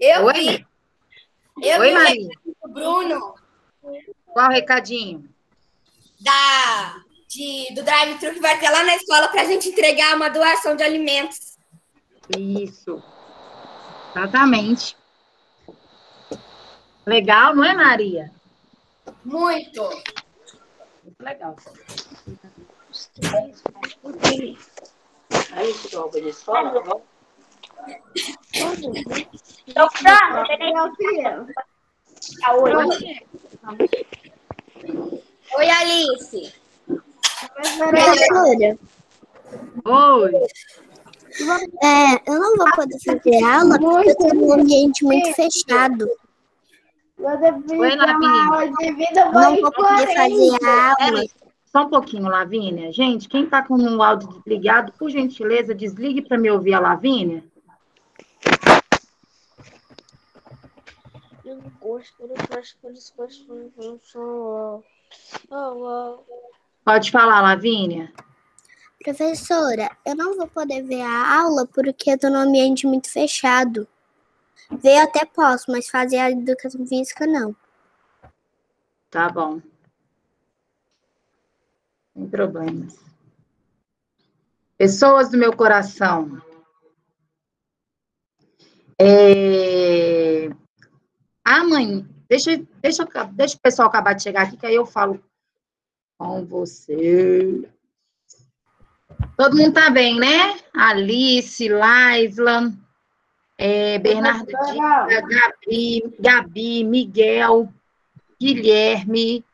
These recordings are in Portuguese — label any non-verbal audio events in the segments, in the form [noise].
Eu Oi? vi. Eu Oi, vi o Maria. do Bruno Qual o recadinho? da, de, do drive-thru que vai ter lá na escola para a gente entregar uma doação de alimentos. Isso. Exatamente. Legal, não é, Maria? Muito. Muito legal. Tô pronta, peraí. Tá hoje. Oi, Alice. Professora, Oi. é, eu não vou poder fazer aula porque eu tô num ambiente muito fechado. Oi, Lavínia. Não vou poder fazer aula. Peraí, só um pouquinho, Lavínia. Gente, quem está com o áudio desligado, por gentileza, desligue para me ouvir a Lavínia. Gosto. Oh, Pode falar, Lavínia. Professora, eu não vou poder ver a aula porque eu tô num ambiente muito fechado. Ver eu até posso, mas fazer a educação física não. Tá bom. Sem problemas. Pessoas do meu coração. É... Amanhã, deixa, deixa, eu- deixa o pessoal acabar de chegar aqui, que aí eu falo com você. Todo mundo tá bem, né? Alice, Laisla, é, Bernardo Gabi, Gabi, Miguel, Guilherme,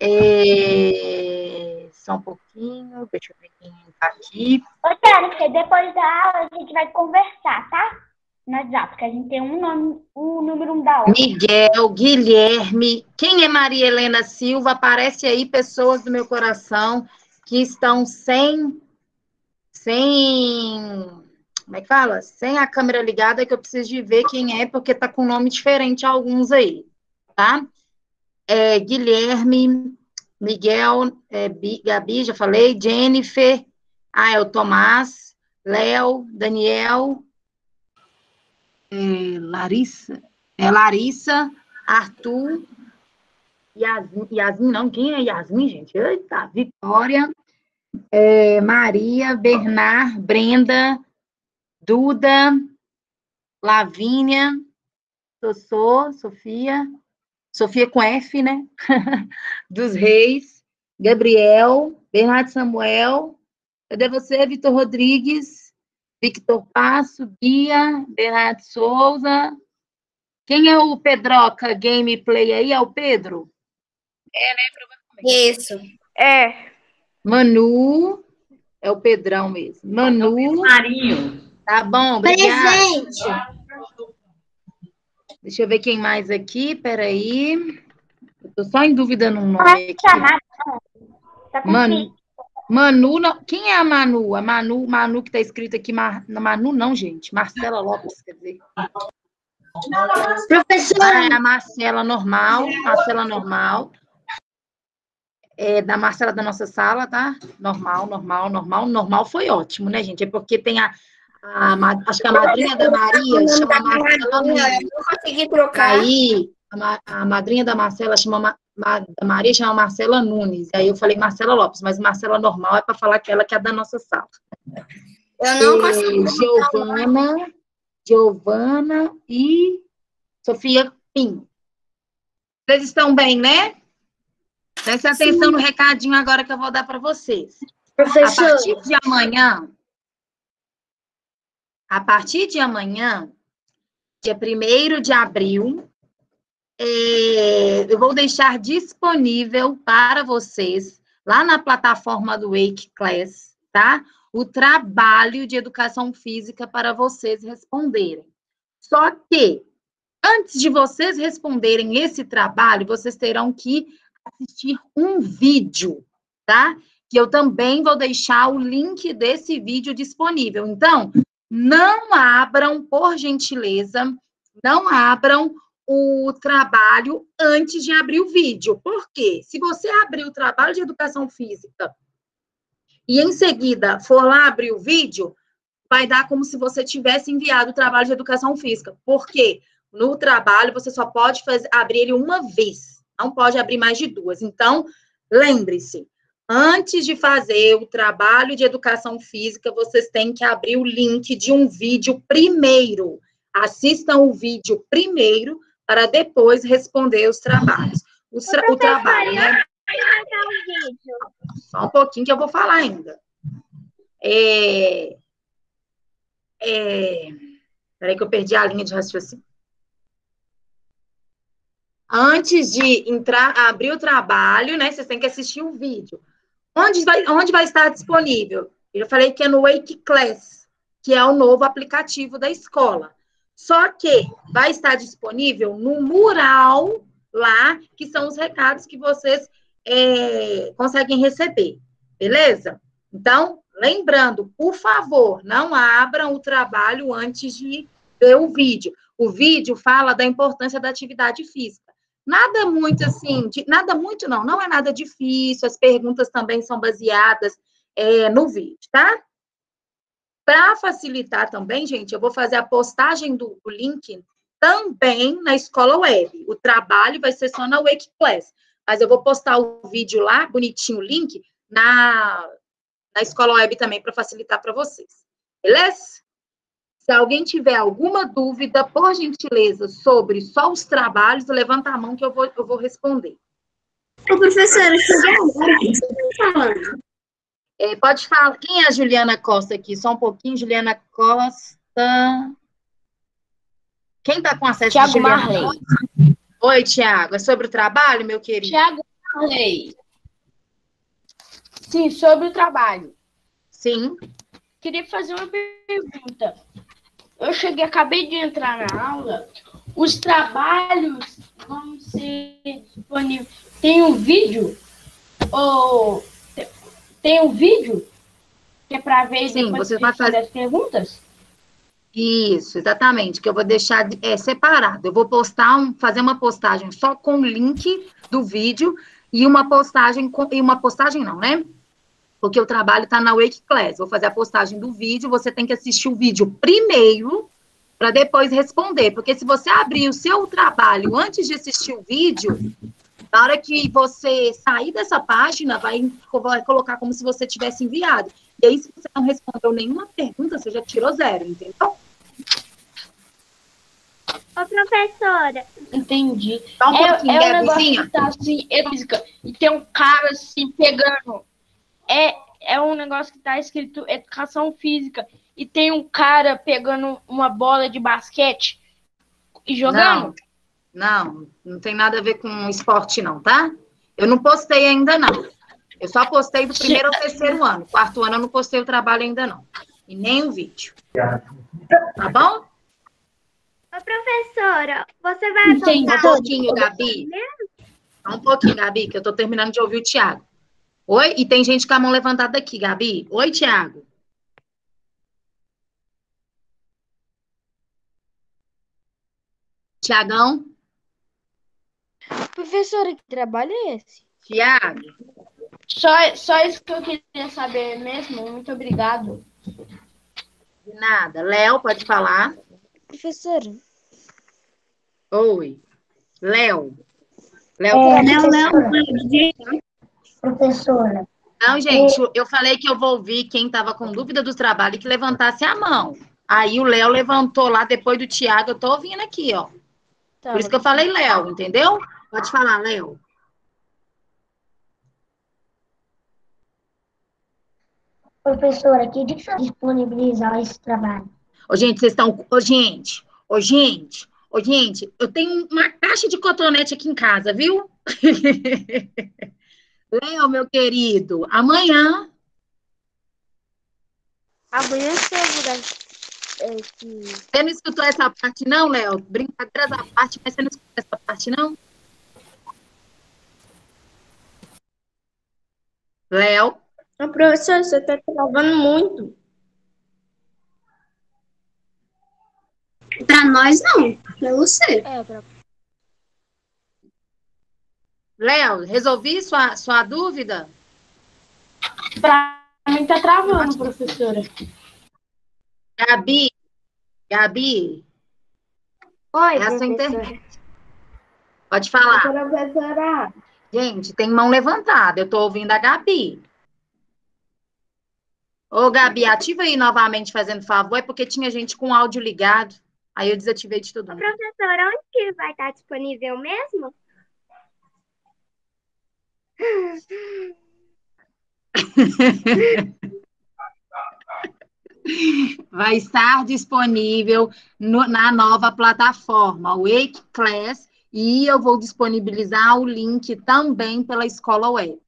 é, só um pouquinho, deixa eu ver quem tá aqui. Ô, Térica, depois da aula a gente vai conversar, tá? No WhatsApp, que a gente tem um nome, um número um da outra. Miguel, Guilherme, quem é Maria Helena Silva? Aparece aí pessoas do meu coração que estão sem, sem, como é que fala? Sem a câmera ligada, que eu preciso de ver quem é, porque tá com nome diferente alguns aí, tá? É, Guilherme, Miguel, é, Bi- Gabi, já falei, Jennifer, ah, é o Tomás, Léo, Daniel, é, Larissa, é Larissa, Arthur, Yasmin, Yasmin não, quem é Yasmin, gente? Eita, Vitória, é, Maria, Bernard, Brenda, Duda, Lavínia, Sossô, Sofia, Sofia com F, né? [laughs] Dos Reis, Gabriel, Bernardo Samuel, cadê você, Vitor Rodrigues, Victor Passo, Bia, Bernardo Souza. Quem é o Pedroca Gameplay aí? É o Pedro? Isso. É. Manu, é o Pedrão mesmo. Manu, Marinho. tá bom, obrigada. Presente! Deixa eu ver quem mais aqui, peraí. Eu tô só em dúvida no nome aqui. Tá com Manu, Manu, não, quem é a Manu? A Manu, Manu que tá escrito aqui, Mar, Manu não, gente, Marcela Lopes, quer dizer. Professora, Ah, é a Marcela normal, Marcela normal. É da Marcela da nossa sala, tá? Normal, normal, normal. Normal foi ótimo, né, gente? É porque tem a, a ma- acho que a madrinha da Maria chama Marcela. Eu não consegui trocar. Aí, a, ma- a madrinha da Marcela chama Ma- Ma- da Maria chama Marcela Nunes. Aí eu falei Marcela Lopes, mas Marcela normal é para falar aquela que é da nossa sala. Eu não E consegui. Giovana, Giovana e Sofia Pinho. Vocês estão bem, né? Prestem atenção no recadinho agora que eu vou dar para vocês. A professora, partir de amanhã, a partir de amanhã, dia 1 de abril, é, eu vou deixar disponível para vocês, lá na plataforma do Wake Class, tá? O trabalho de educação física para vocês responderem. Só que, antes de vocês responderem esse trabalho, vocês terão que assistir um vídeo, tá? que eu também vou deixar o link desse vídeo disponível. Então, não abram, por gentileza, não abram o trabalho antes de abrir o vídeo. Por quê? Se você abrir o trabalho de educação física e em seguida for lá abrir o vídeo, vai dar como se você tivesse enviado o trabalho de educação física. Por quê? no trabalho, você só pode fazer, abrir ele uma vez, não pode abrir mais de duas. Então, lembre-se, antes de fazer o trabalho de educação física, vocês têm que abrir o link de um vídeo primeiro. Assistam o vídeo primeiro para depois responder os trabalhos. O, tra o trabalho, né? Só um pouquinho que eu vou falar ainda. É... É... Peraí que eu perdi a linha de raciocínio. Antes de entrar, abrir o trabalho, né? Vocês têm que assistir o vídeo. Onde vai, onde vai estar disponível? Eu falei que é no Wake Class, que é o novo aplicativo da escola. Só que vai estar disponível no mural lá, que são os recados que vocês é, conseguem receber, beleza? Então, lembrando, por favor, não abram o trabalho antes de ver o vídeo. O vídeo fala da importância da atividade física. Nada muito assim, de, nada muito não, não é nada difícil, as perguntas também são baseadas é, no vídeo, tá? Para facilitar também, gente, eu vou fazer a postagem do, do, link também na escola web. O trabalho vai ser só na Wake Class, mas eu vou postar o vídeo lá, bonitinho o link, na, na escola web também, para facilitar para vocês. Beleza? Se alguém tiver alguma dúvida, por gentileza, sobre só os trabalhos, levanta a mão que eu vou, eu vou responder. Ô, professora, cheguei agora, o que você está falando? É, pode falar. Quem é a Juliana Costa aqui? Só um pouquinho, Juliana Costa. Quem está com acesso Tiago Marley. Costa? Oi, Tiago. É sobre o trabalho, meu querido? Tiago Marley. Sim, sobre o trabalho. Sim. Queria fazer uma pergunta. Eu cheguei, acabei de entrar na aula. Os trabalhos vão ser disponíveis. Tem um vídeo? Ou tem um vídeo? Que é para ver Sim, você vai fazer- as perguntas? Isso, exatamente, que eu vou deixar é, separado. Eu vou postar, um, fazer uma postagem só com o link do vídeo e uma postagem com, e uma postagem não, né? Porque o trabalho está na Wake Class. Vou fazer a postagem do vídeo, você tem que assistir o vídeo primeiro para depois responder, porque se você abrir o seu trabalho antes de assistir o vídeo, na hora que você sair dessa página, vai, vai colocar como se você tivesse enviado. E aí, se você não respondeu nenhuma pergunta, você já tirou zero, entendeu? Ô, professora, Entendi. Só um É, pouquinho, é um negócio tá assim, é física. E tem um cara assim pegando. É, é um negócio que tá escrito educação física. E tem um cara pegando uma bola de basquete e jogando. Não, não, não tem nada a ver com esporte, não, tá? Eu não postei ainda, não. Eu só postei do primeiro ao terceiro ano. Quarto ano eu não postei o trabalho ainda, não. E nem o vídeo. Tá bom? ô, professora, você vai Entendi. Um pouquinho, Gabi. Só um pouquinho, Gabi, que eu tô terminando de ouvir o Thiago. Oi? E tem gente com a mão levantada aqui, Gabi. Oi, Thiago. Tiagão? Professora, que trabalho é esse? Tiago? Só, só isso que eu queria saber mesmo. Muito obrigado. De nada. Léo, pode falar. Professora. Oi. Léo. Léo. É, Não, não, Professora, Não, gente, eu falei que eu vou ouvir quem estava com dúvida do trabalho e que levantasse a mão. Aí o Léo levantou lá depois do Tiago, eu tô ouvindo aqui, ó. Tá. Por isso que eu falei Léo, entendeu? Pode falar, Léo. professora, que dia que você vai disponibilizar esse trabalho? Ô, gente, vocês estão. Ô, gente, ô, gente, ô, gente, eu tenho uma caixa de cotonete aqui em casa, viu? [laughs] Léo, meu querido, amanhã. Amanhã cedo, né? É que... Você não escutou essa parte, não, Léo? Brincadeiras à parte, mas você não escutou essa parte, não? Léo, Ô, professora, você está travando muito. Para nós, não. Para você. É, pra... Léo, resolvi sua, sua dúvida? pra mim tá travando, professora. Gabi, Gabi, Oi, É a sua professora. internet. Pode falar. Professora, Gente, tem mão levantada. Eu tô ouvindo a Gabi. Ô, Gabi, ativa aí novamente, fazendo favor, é porque tinha gente com áudio ligado. Aí eu desativei de mundo. Professora, onde que vai estar disponível mesmo? [laughs] Vai estar disponível no- na nova plataforma, Wake Class, e eu vou disponibilizar o link também pela escola web.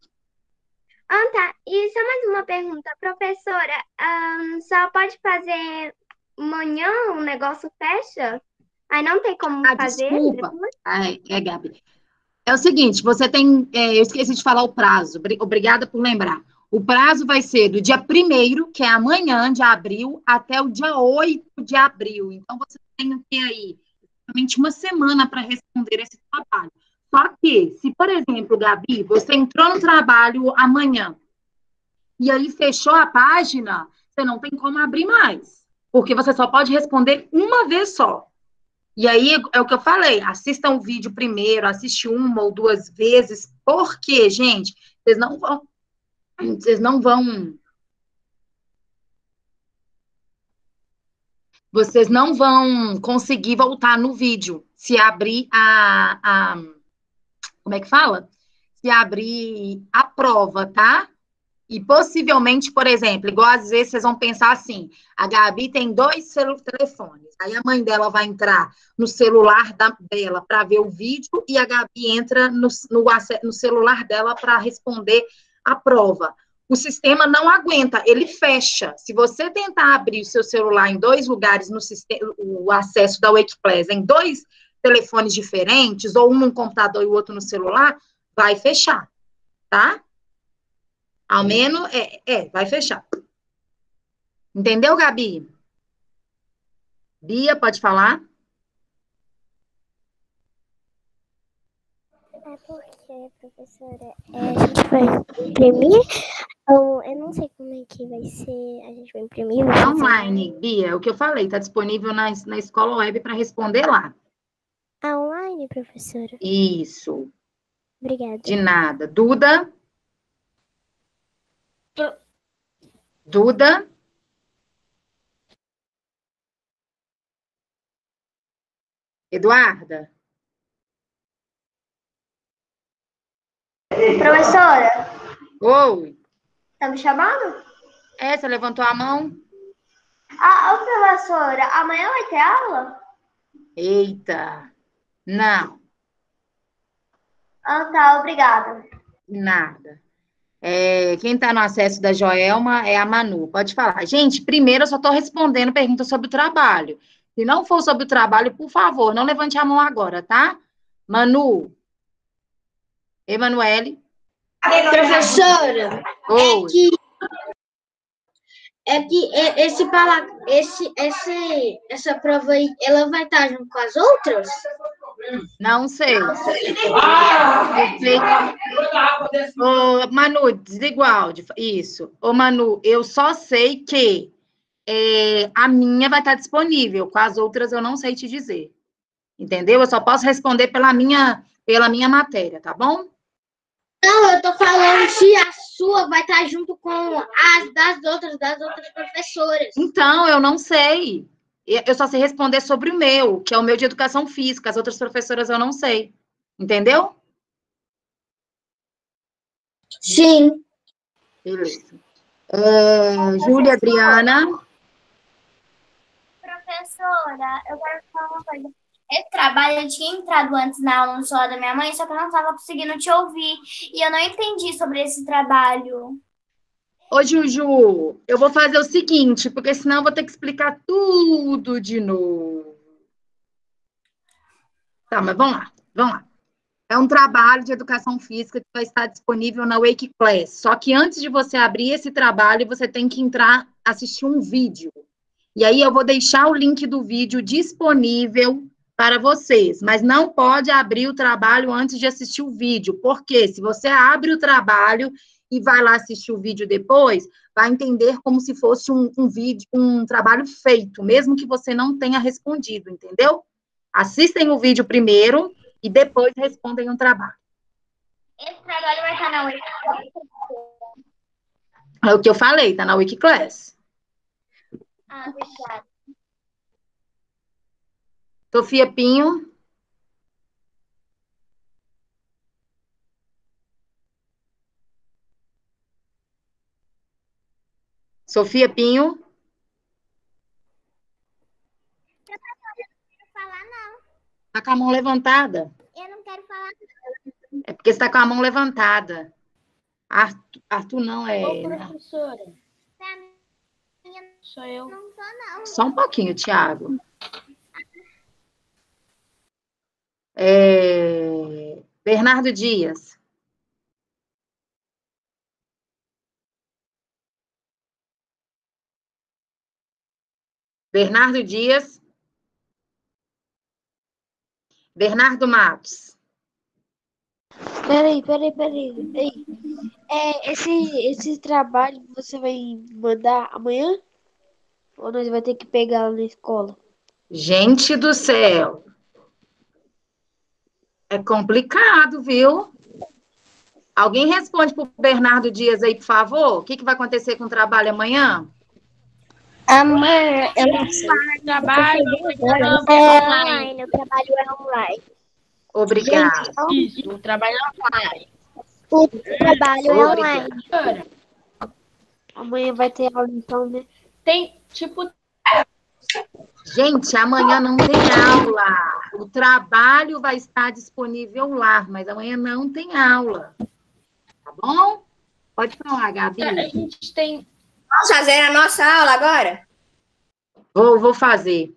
Ah, tá. E só mais uma pergunta, professora. ahn, só pode fazer amanhã o negócio fecha? Aí não tem como Ah, fazer desculpa. depois? É, Gabi. É o seguinte, você tem. é, eu esqueci de falar o prazo. Obri- Obrigada por lembrar. O prazo vai ser do dia 1 que é amanhã de abril, até o dia 8 de abril. Então, você tem o que aí? Exatamente uma semana para responder esse trabalho. Só que, se, por exemplo, Gabi, você entrou no trabalho amanhã e aí fechou a página, você não tem como abrir mais. Porque você só pode responder uma vez só. E aí é o que eu falei, assistam o vídeo primeiro, assiste uma ou duas vezes, porque, gente, vocês não vão, vocês não vão, vocês não vão conseguir voltar no vídeo se abrir a, a como é que fala? Se abrir a prova, tá? E possivelmente, por exemplo, igual às vezes vocês vão pensar assim, a Gabi tem dois telefones, aí a mãe dela vai entrar no celular da- dela para ver o vídeo e a Gabi entra no, no, no celular dela para responder a prova. O sistema não aguenta, ele fecha. Se você tentar abrir o seu celular em dois lugares no sistema, o acesso da Wakeclass em dois telefones diferentes, ou um no computador e o outro no celular, vai fechar, tá? Ao menos, é, é, vai fechar. Entendeu, Gabi? Bia, pode falar? É porque, professora, é, a gente vai imprimir, ou eu não sei como é que vai ser, a gente vai imprimir. vai É fazer- online, Bia, o que eu falei, está disponível na, na escola web para responder lá. Ah, online, professora. Isso, Obrigada. de nada. Duda? Duda? Eduarda? Professora, Oi. Tá me chamando? É, você levantou a mão? Ah, ô, professora, amanhã vai ter aula? Eita. Não, Ah, tá, obrigada. nada. É, quem está no acesso da Joelma é a Manu. Pode falar. Gente, primeiro eu só estou respondendo perguntas sobre o trabalho. Se não for sobre o trabalho, por favor, não levante a mão agora, tá? Manu. Emanuele. Professora, Oi. que é que esse esse esse essa prova aí, ela vai estar junto com as outras? Não sei. Sei. Ô, Manu, desliga o áudio. Isso. Ô, Manu, eu só sei que é, a minha vai estar disponível. Com as outras, eu não sei te dizer. Entendeu? Eu só posso responder pela minha, pela minha matéria, tá bom? Não, eu tô falando se a sua vai estar junto com as das outras das outras professoras. Então, eu não sei. Eu eu só sei responder sobre o meu, que é o meu de educação física. As outras professoras eu não sei. Entendeu? Sim. Beleza. É, Júlia Adriana. Professora, eu quero falar uma coisa. Esse trabalho eu tinha entrado antes na aula no celular da minha mãe, só que eu não estava conseguindo te ouvir. E eu não entendi sobre esse trabalho. Ô, Juju, eu vou fazer o seguinte, porque senão eu vou ter que explicar tudo de novo. Tá, mas vamos lá, vamos lá. É um trabalho de educação física que vai estar disponível na Wake Class. Só que antes de você abrir esse trabalho, você tem que entrar, assistir um vídeo. E aí eu vou deixar o link do vídeo disponível para vocês, mas não pode abrir o trabalho antes de assistir o vídeo, porque se você abre o trabalho e vai lá assistir o vídeo depois, vai entender como se fosse um, um vídeo, um trabalho feito, mesmo que você não tenha respondido, entendeu? Assistem o vídeo primeiro e depois respondem um trabalho. Esse trabalho vai estar na Wiki. É o que eu falei, tá na Wikiclass. Ah, obrigada. Sofia Pinho. Sofia Pinho. falar não. Tá com a mão levantada. Eu não quero falar É porque você tá com a mão levantada. Arthur, Arthur não é. Ô, professora, mim. sou eu. Não tô não. Só um pouquinho, Thiago. É, Bernardo Dias. Bernardo Dias. Bernardo Matos. Peraí, peraí, peraí. peraí. É, esse, esse trabalho você vai mandar amanhã? Ou nós vai ter que pegar lá na escola? Gente do céu. É complicado, viu? Alguém responde para o Bernardo Dias aí, por favor? O que, que vai acontecer com o trabalho amanhã? Amanhã, eu não sei. Trabalho, É online, o trabalho é online. Obrigada. isso, o trabalho online. O trabalho é online. Amanhã vai ter aula então, né? tem, tipo, Gente, amanhã não tem aula. O trabalho vai estar disponível lá, mas amanhã não tem aula. Tá bom? Pode falar, Gabi. a gente tem Vamos fazer a nossa aula agora? Vou, vou fazer.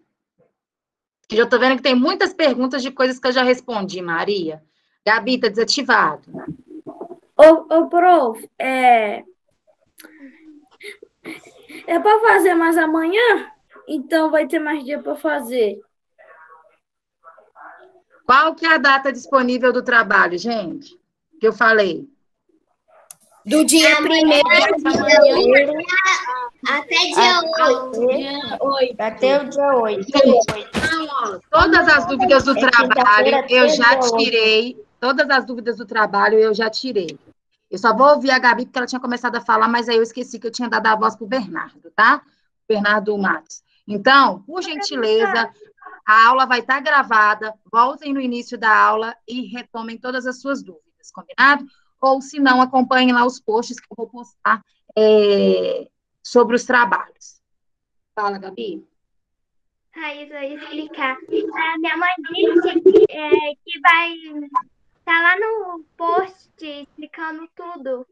Eu já tô vendo que tem muitas perguntas de coisas que eu já respondi, Maria. Gabi, tá desativado. Ô, ô, prof, é. É para fazer mais amanhã? Então vai ter mais dia para fazer. Qual que é a data disponível do trabalho, gente? Que eu falei. Do dia primeiro. Até dia 8. dia 8. Até o dia 8. Todas as dúvidas do É trabalho eu até já tirei. Todas as dúvidas do trabalho eu já tirei. Eu só vou ouvir a Gabi porque ela tinha começado a falar, mas aí eu esqueci que eu tinha dado a voz para o Bernardo, tá? Bernardo Matos. Então, por gentileza, a aula vai estar gravada. Voltem no início da aula e retomem todas as suas dúvidas, combinado? Ou, se não, acompanhem lá os posts que eu vou postar é, sobre os trabalhos. Fala, Gabi. Vai explicar. A minha mãe disse é, que vai estar lá no post explicando tudo.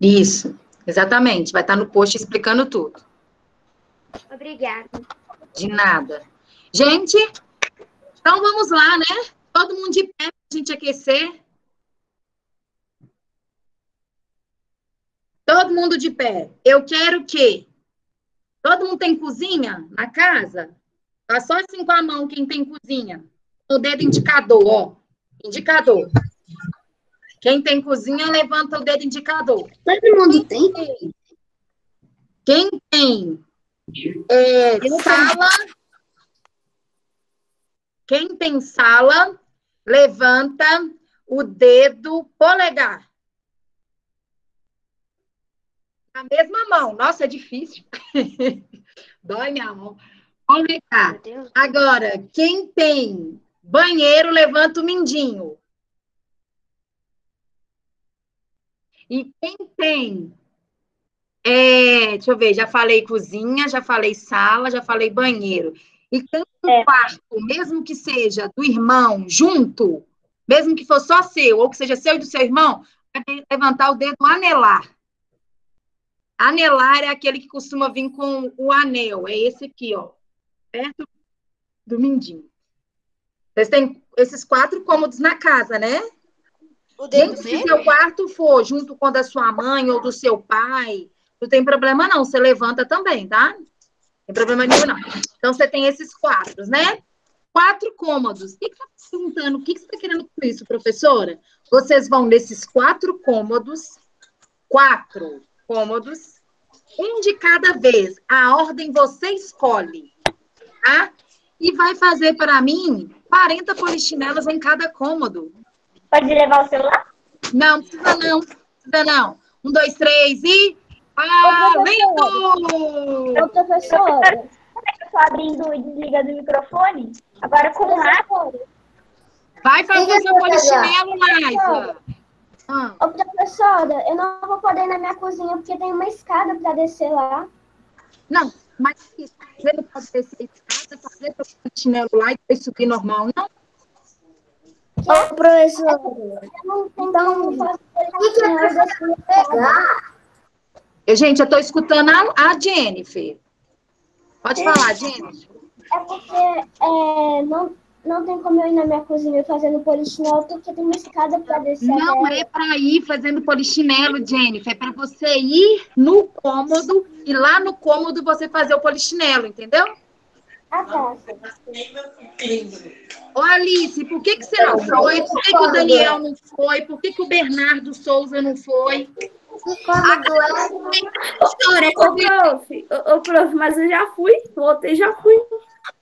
Isso, exatamente. Vai estar no post explicando tudo. Obrigada. De nada. Gente, então vamos lá, né? Todo mundo de pé para a gente aquecer. Todo mundo de pé. Eu quero que. Todo mundo tem cozinha na casa? Tá só assim com a mão quem tem cozinha. O dedo indicador, ó. Indicador. Quem tem cozinha, levanta o dedo indicador. Todo mundo tem? Quem tem é, sala, quem tem sala, levanta o dedo polegar. Na mesma mão. Nossa, é difícil. [laughs] Dói minha mão. Polegar. Agora, quem tem banheiro, levanta o mindinho. E quem tem é, deixa eu ver, já falei cozinha, já falei sala, já falei banheiro. E tem quarto, mesmo que seja do irmão, junto, mesmo que for só seu, ou que seja seu e do seu irmão, vai levantar o dedo anelar. Anelar é aquele que costuma vir com o anel, é esse aqui, ó, perto do mindinho. Vocês têm esses quatro cômodos na casa, né? O dedo Gente, se seu quarto for junto com o da sua mãe ou do seu pai, não tem problema não, você levanta também, tá? Não tem problema nenhum não. Então, você tem esses quatro, né? Quatro cômodos. O que que você está perguntando? O que que você está querendo com isso, professora? Vocês vão nesses quatro cômodos, quatro cômodos, um de cada vez. A ordem você escolhe, tá? e vai fazer para mim 40 polichinelos em cada cômodo. Pode levar o celular? Não, precisa não, precisa não. Um, dois, três e. Valendo! Ô, professora, eu tô abrindo e desligando o microfone. Agora com o Marco. Vai fazer seu polichinelo, Laisa. Ah, Ô, professora, eu não vou poder ir na minha cozinha porque tem uma escada para descer lá. não, mas você não pode descer escada, fazer seu polichinelo lá e depois subir normal, não? Ô, professora, Eu não tenho como fazer polichinelo descendo a escada. Eu, gente, eu tô escutando a, a Jennifer. Pode falar, Jennifer. É porque é, não, não tem como eu ir na minha cozinha fazendo polichinelo porque tem uma escada para descer. Não até- é para ir fazendo polichinelo, Jennifer. É para você ir no cômodo e lá no cômodo você fazer o polichinelo, entendeu? Ah, tá. Ô, Alice, por que, que você não foi? Por que, que o Daniel não foi? Por que, que o Bernardo Souza não foi? Doutora, Ô, prof, ô, ô, prof, mas eu já fui, voltei, já fui.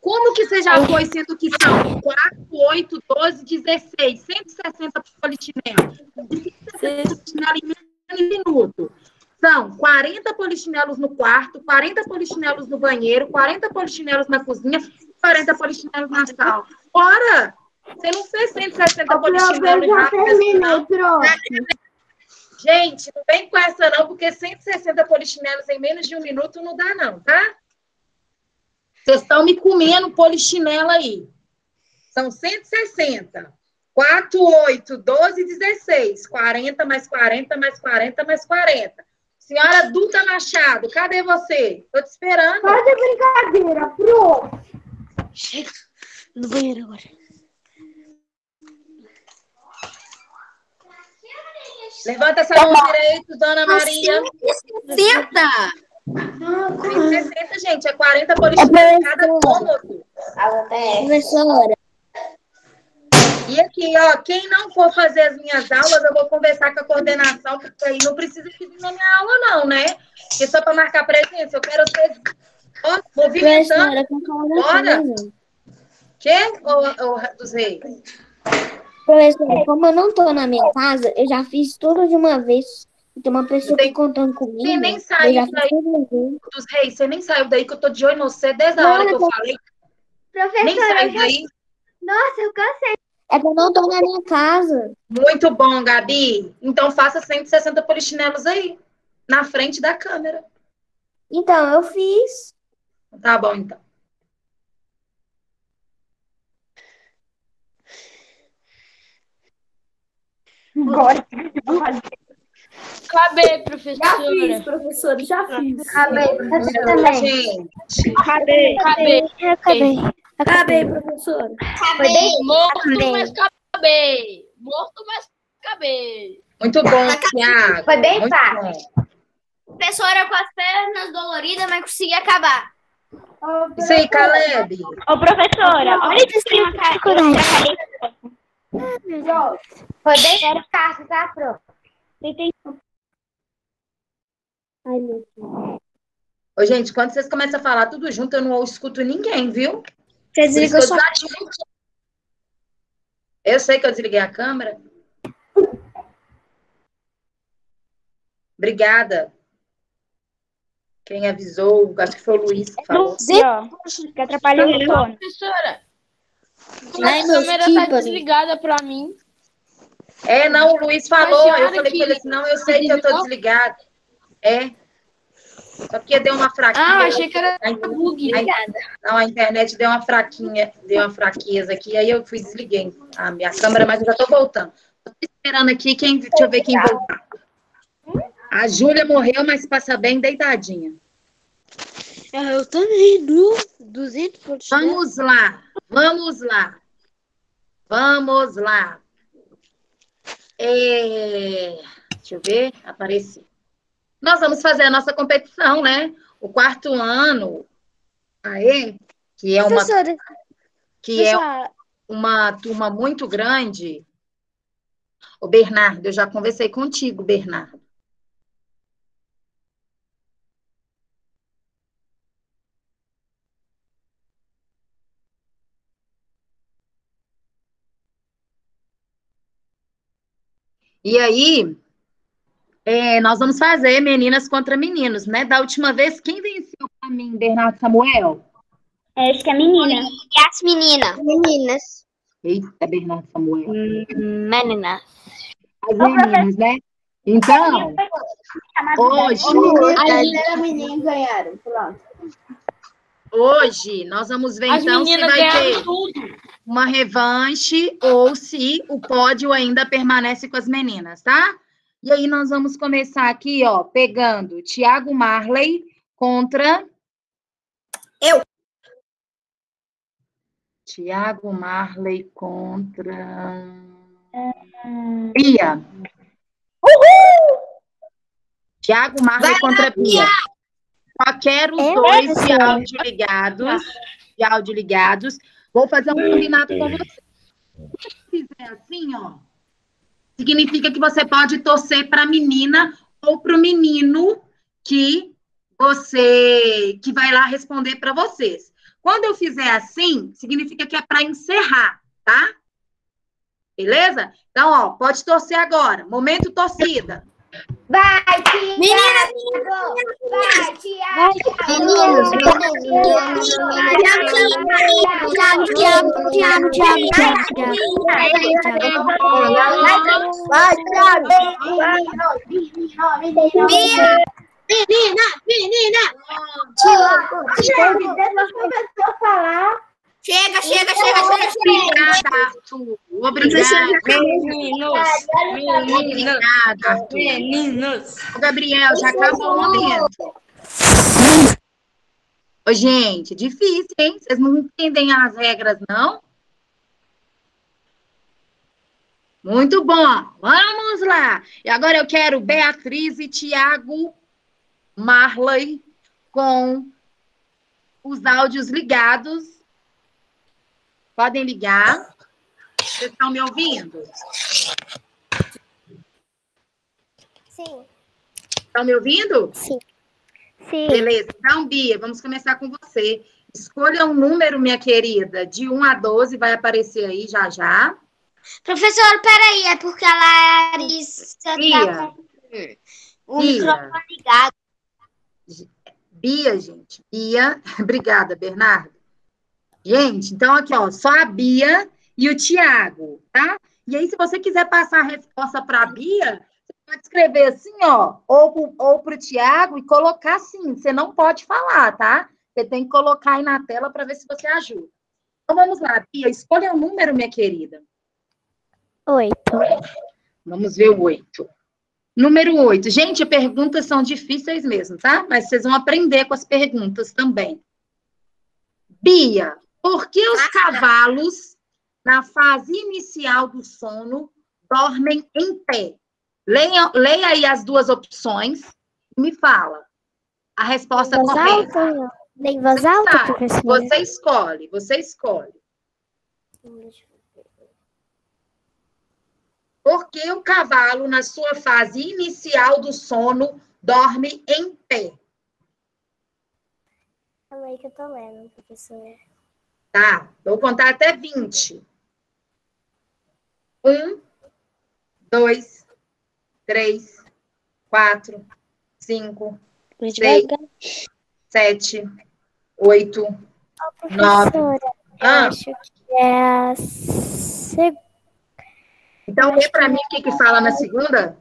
Como que você já foi, sendo que são 4, 8, 12, 16, 160 polichinelos? Polichinelo em menos de um minuto. São 40 polichinelos no quarto, 40 polichinelos no banheiro, 40 polichinelos na cozinha, 40 polichinelos na sala. Ora! Você não fez 160 polichinelos em rápido, não. prof. Gente, não vem com essa não, porque 160 polichinelos em menos de um minuto não dá não, tá? Vocês estão me comendo polichinelo aí. São 160. 4, 8, 12, 16. 40 mais 40 mais 40 mais 40. Senhora Duda Machado, cadê você? Tô te esperando. Para de brincadeira, prof. No banheiro agora. Levanta essa mão direita, Dona Maria. 60! 160, gente. É 40 polichinelos em cada cômodo. professora, E aqui, ó, quem não for fazer as minhas aulas, eu vou conversar com a coordenação, porque aí não precisa vir na minha aula, não, né? Porque só para marcar presença, eu quero ser, ó, movimentando. Bora. coisa. Quê, ô, ô, dos reis? Professora, como eu não tô na minha casa, eu já fiz tudo de uma vez. Tem uma pessoa Tem- contando comigo. Você nem saiu daí, dos reis, você nem saiu daí que eu tô de olho em você desde a hora que eu falei. Nem Professora, saiu daí. nossa, eu cansei. É que eu não tô na minha casa. Muito bom, Gabi. Então faça 160 polichinelos aí, na frente da câmera. Então, eu fiz. Tá bom, então. Agora. Acabei, Já professora. fiz, professora, já fiz. Gente, Acabei. Acabei. Acabei. Acabei, professora. Morto, mas acabei. Morto, mas acabei. muito bom, Thiago. Foi bem Muito fácil. bom. Professora com as pernas doloridas, mas consegui acabar. Isso aí, Caleb. Ô, professora, olha que tem uma cara. Foi bem fácil, tá, prof? Ai, meu Deus. Ô, gente, quando vocês começam a falar tudo junto, eu não escuto ninguém, viu? Você desligou sua. Eu sei que eu desliguei a câmera. Obrigada. Quem avisou, acho que foi o Luiz que falou. Que atrapalhou o sono. Professora, Ai, a meus câmera tá desligada pra mim. É, não, o Luiz falou. Eu falei que- com ele assim, não, eu sei que eu tô desligado. É. Só que deu uma fraquinha. Ah, achei que era A- bug. Não, a internet deu uma fraquinha, deu uma fraqueza aqui, aí eu fui desliguei a minha câmera, mas eu já tô voltando. Tô esperando aqui, quem, deixa eu ver quem voltar. A Júlia morreu, mas passa bem deitadinha. É, Eu também, no 200 por Vamos lá, vamos lá. Vamos lá. É, Deixa eu ver, apareci. Nós vamos fazer a nossa competição, né? O quarto ano, aí, que é uma, Professora, que é uma turma muito grande. O Bernardo, eu já conversei contigo, Bernardo. E aí, é, nós vamos fazer meninas contra meninos, né? Da última vez, quem venceu pra mim, Bernardo Samuel? Acho que é menina. E as meninas? Meninas. Eita, Bernardo Samuel. Menina. As meninas, né? Então, hoje, As meninas ganharam. Pronto. Hoje, nós vamos ver As então se vai ter tudo. uma revanche ou se o pódio ainda permanece com as meninas, tá? E aí nós vamos começar aqui, ó, pegando Tiago Marley contra Eu. Tiago Marley contra Bia. Uhul! Tiago Marley Vai contra Bia. Só quero os É, dois de áudio ligados. De áudio ligados. Vou fazer um combinado com você. Se fizer assim, ó, significa que você pode torcer para a menina ou para o menino que você que vai lá responder para vocês. Quando eu fizer assim, significa que é para encerrar, tá? Beleza? Então, ó, pode torcer agora. Momento torcida. Vai, Tiago! Meninas, Vai, Tiago! Meninos, meninos, Tiago, Tiago, Tiago, Tiago, Tiago, Vai, Tiago! Menina! Menina! Menina! Tiago! Depois começou a falar. Chega, chega, chega, chega, chega. Obrigada, Arthur. Obrigada. Meninos, meninos, Obrigada, Arthur. meninos. Ô, Gabriel, já acabou o momento. Ô, gente, difícil, hein? Vocês não entendem as regras, não? Muito bom. Vamos lá. E agora eu quero Beatriz e Tiago Marley com os áudios ligados. Podem ligar. Vocês estão me ouvindo? Sim, Estão me ouvindo? sim. Sim. Beleza. Então, Bia, vamos começar com você. Escolha um número, minha querida, de 1 a 12, vai aparecer aí já já. Professor, peraí, é porque a Larissa Bia, tá com o Bia. microfone ligado. Bia, gente. Bia, [laughs] obrigada, Bernardo. Gente, então aqui, ó, só a Bia e o Tiago, tá? E aí, se você quiser passar a resposta para a Bia, você pode escrever assim, ó, ou pro, ou pro Tiago e colocar assim. Você não pode falar, tá? Você tem que colocar aí na tela para ver se você ajuda. Então vamos lá, Bia, escolha um número, minha querida. Oito. Vamos ver o oito. Número oito. Gente, perguntas são difíceis mesmo, tá? Mas vocês vão aprender com as perguntas também. Bia, por que os cavalos, na fase inicial do sono, dormem em pé? Leia, leia aí as duas opções e me fala a resposta Voz correta. Nem voz alta, Tá, professora? Você escolhe, você escolhe. Por que o cavalo, na sua fase inicial do sono, dorme em pé? Calma aí que eu tô lendo, professora. Tá, vou contar até 20. Um, dois, três, quatro, cinco, Mas Sei. devagar. sete, oito, nove. Professora, eu Ah, acho que é a segunda. então lê para mim o que, que fala na segunda.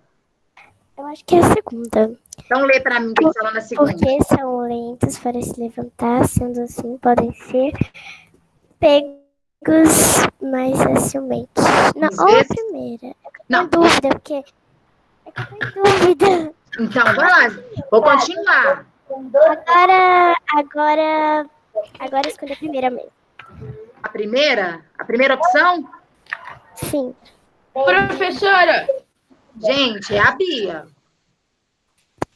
Eu acho que é a segunda. Então lê para mim o que fala na segunda. Porque são lentos para se levantar, sendo assim, podem ser pegos mais facilmente. Não, Às ou a primeira. É que Não. em dúvida, porque. É que eu dúvida. Então, vai lá, vou continuar. Agora. Agora. Agora escolha a primeira mesmo. A primeira, a primeira opção, Sim. Professora, gente, é a Bia.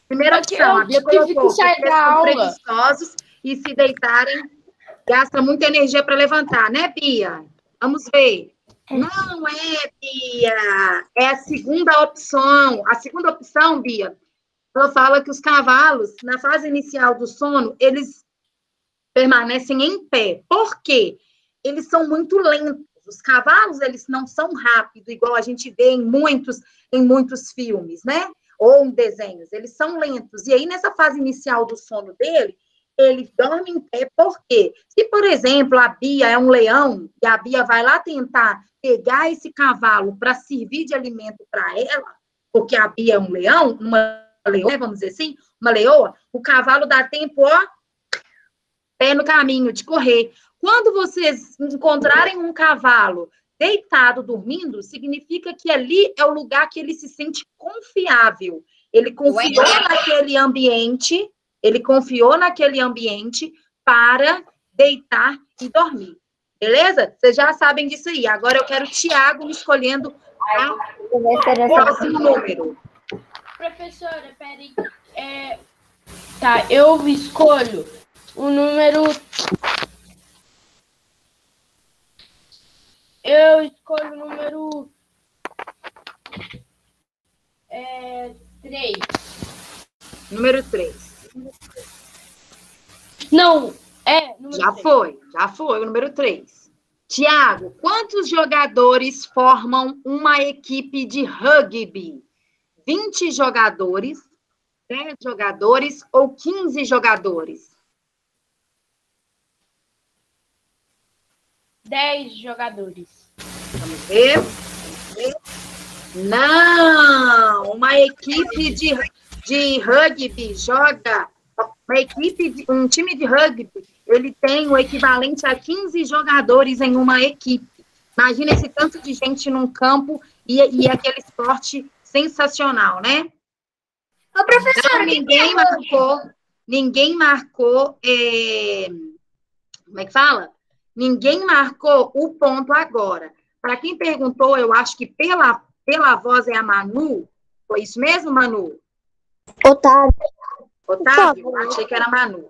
Primeira Aqui opção, eu a Bia tive que colocou sair porque da são aula. preguiçosos e se deitarem gasta muita energia para levantar, né, Bia? Vamos ver. Não é, Bia. É a segunda opção. A segunda opção, Bia, ela fala que os cavalos, na fase inicial do sono, eles permanecem em pé. Por quê? Eles são muito lentos. Os cavalos, eles não são rápidos, igual a gente vê em muitos, em muitos filmes, né? Ou em desenhos, eles são lentos. E aí, nessa fase inicial do sono dele, ele dorme em pé, por quê? Se, por exemplo, a Bia é um leão, e a Bia vai lá tentar pegar esse cavalo para servir de alimento para ela, porque a Bia é um leão, uma leoa, vamos dizer assim, uma leoa, o cavalo dá tempo, ó, pé no caminho de correr. Quando vocês encontrarem um cavalo deitado, dormindo, significa que ali é o lugar que ele se sente confiável. Ele confiou naquele ambiente, ele confiou naquele ambiente para deitar e dormir. Beleza? Vocês já sabem disso aí. Agora eu quero o Tiago me escolhendo o próximo número. Professora, peraí. É, tá, eu escolho o número. Eu escolho o número. É, 3. Número 3. Não, é. Já três. foi, já foi o número 3. Tiago, quantos jogadores formam uma equipe de rugby? 20 jogadores, 10 jogadores ou 15 jogadores? 10 jogadores. Vamos ver. Não! Uma equipe de, de rugby joga. Uma equipe, de, um time de rugby, ele tem o equivalente a 15 jogadores em uma equipe. Imagina esse tanto de gente num campo e, e aquele esporte sensacional, né? Ô, professora, Então, ninguém marcou, ninguém marcou, é, como é que fala? Ninguém marcou o ponto agora. Para quem perguntou, eu acho que pela, pela voz é a Manu. Foi isso mesmo, Manu? Otávio. Otávio? Achei que era Manu.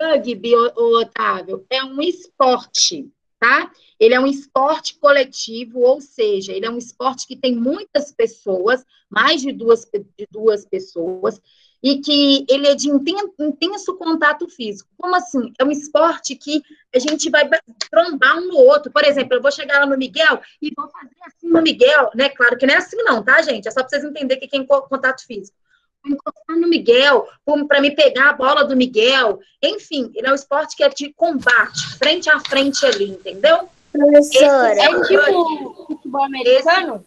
Rugby, Otávio, é um esporte, tá? Ele é um esporte coletivo, ou seja, ele é um esporte que tem muitas pessoas, mais de duas, de duas pessoas, e que ele é de inten- intenso contato físico. Como assim? É um esporte que a gente vai ba- trombar um no outro. Por exemplo, eu vou chegar lá no Miguel e vou fazer assim no Miguel, né? Claro que não é assim não, tá, gente? É só para vocês entenderem o que é co- contato físico. Encostar no Miguel, para me pegar a bola do Miguel. Enfim, ele é um esporte que é de combate, frente a frente ali, entendeu? Professora, Esse É tipo futebol americano?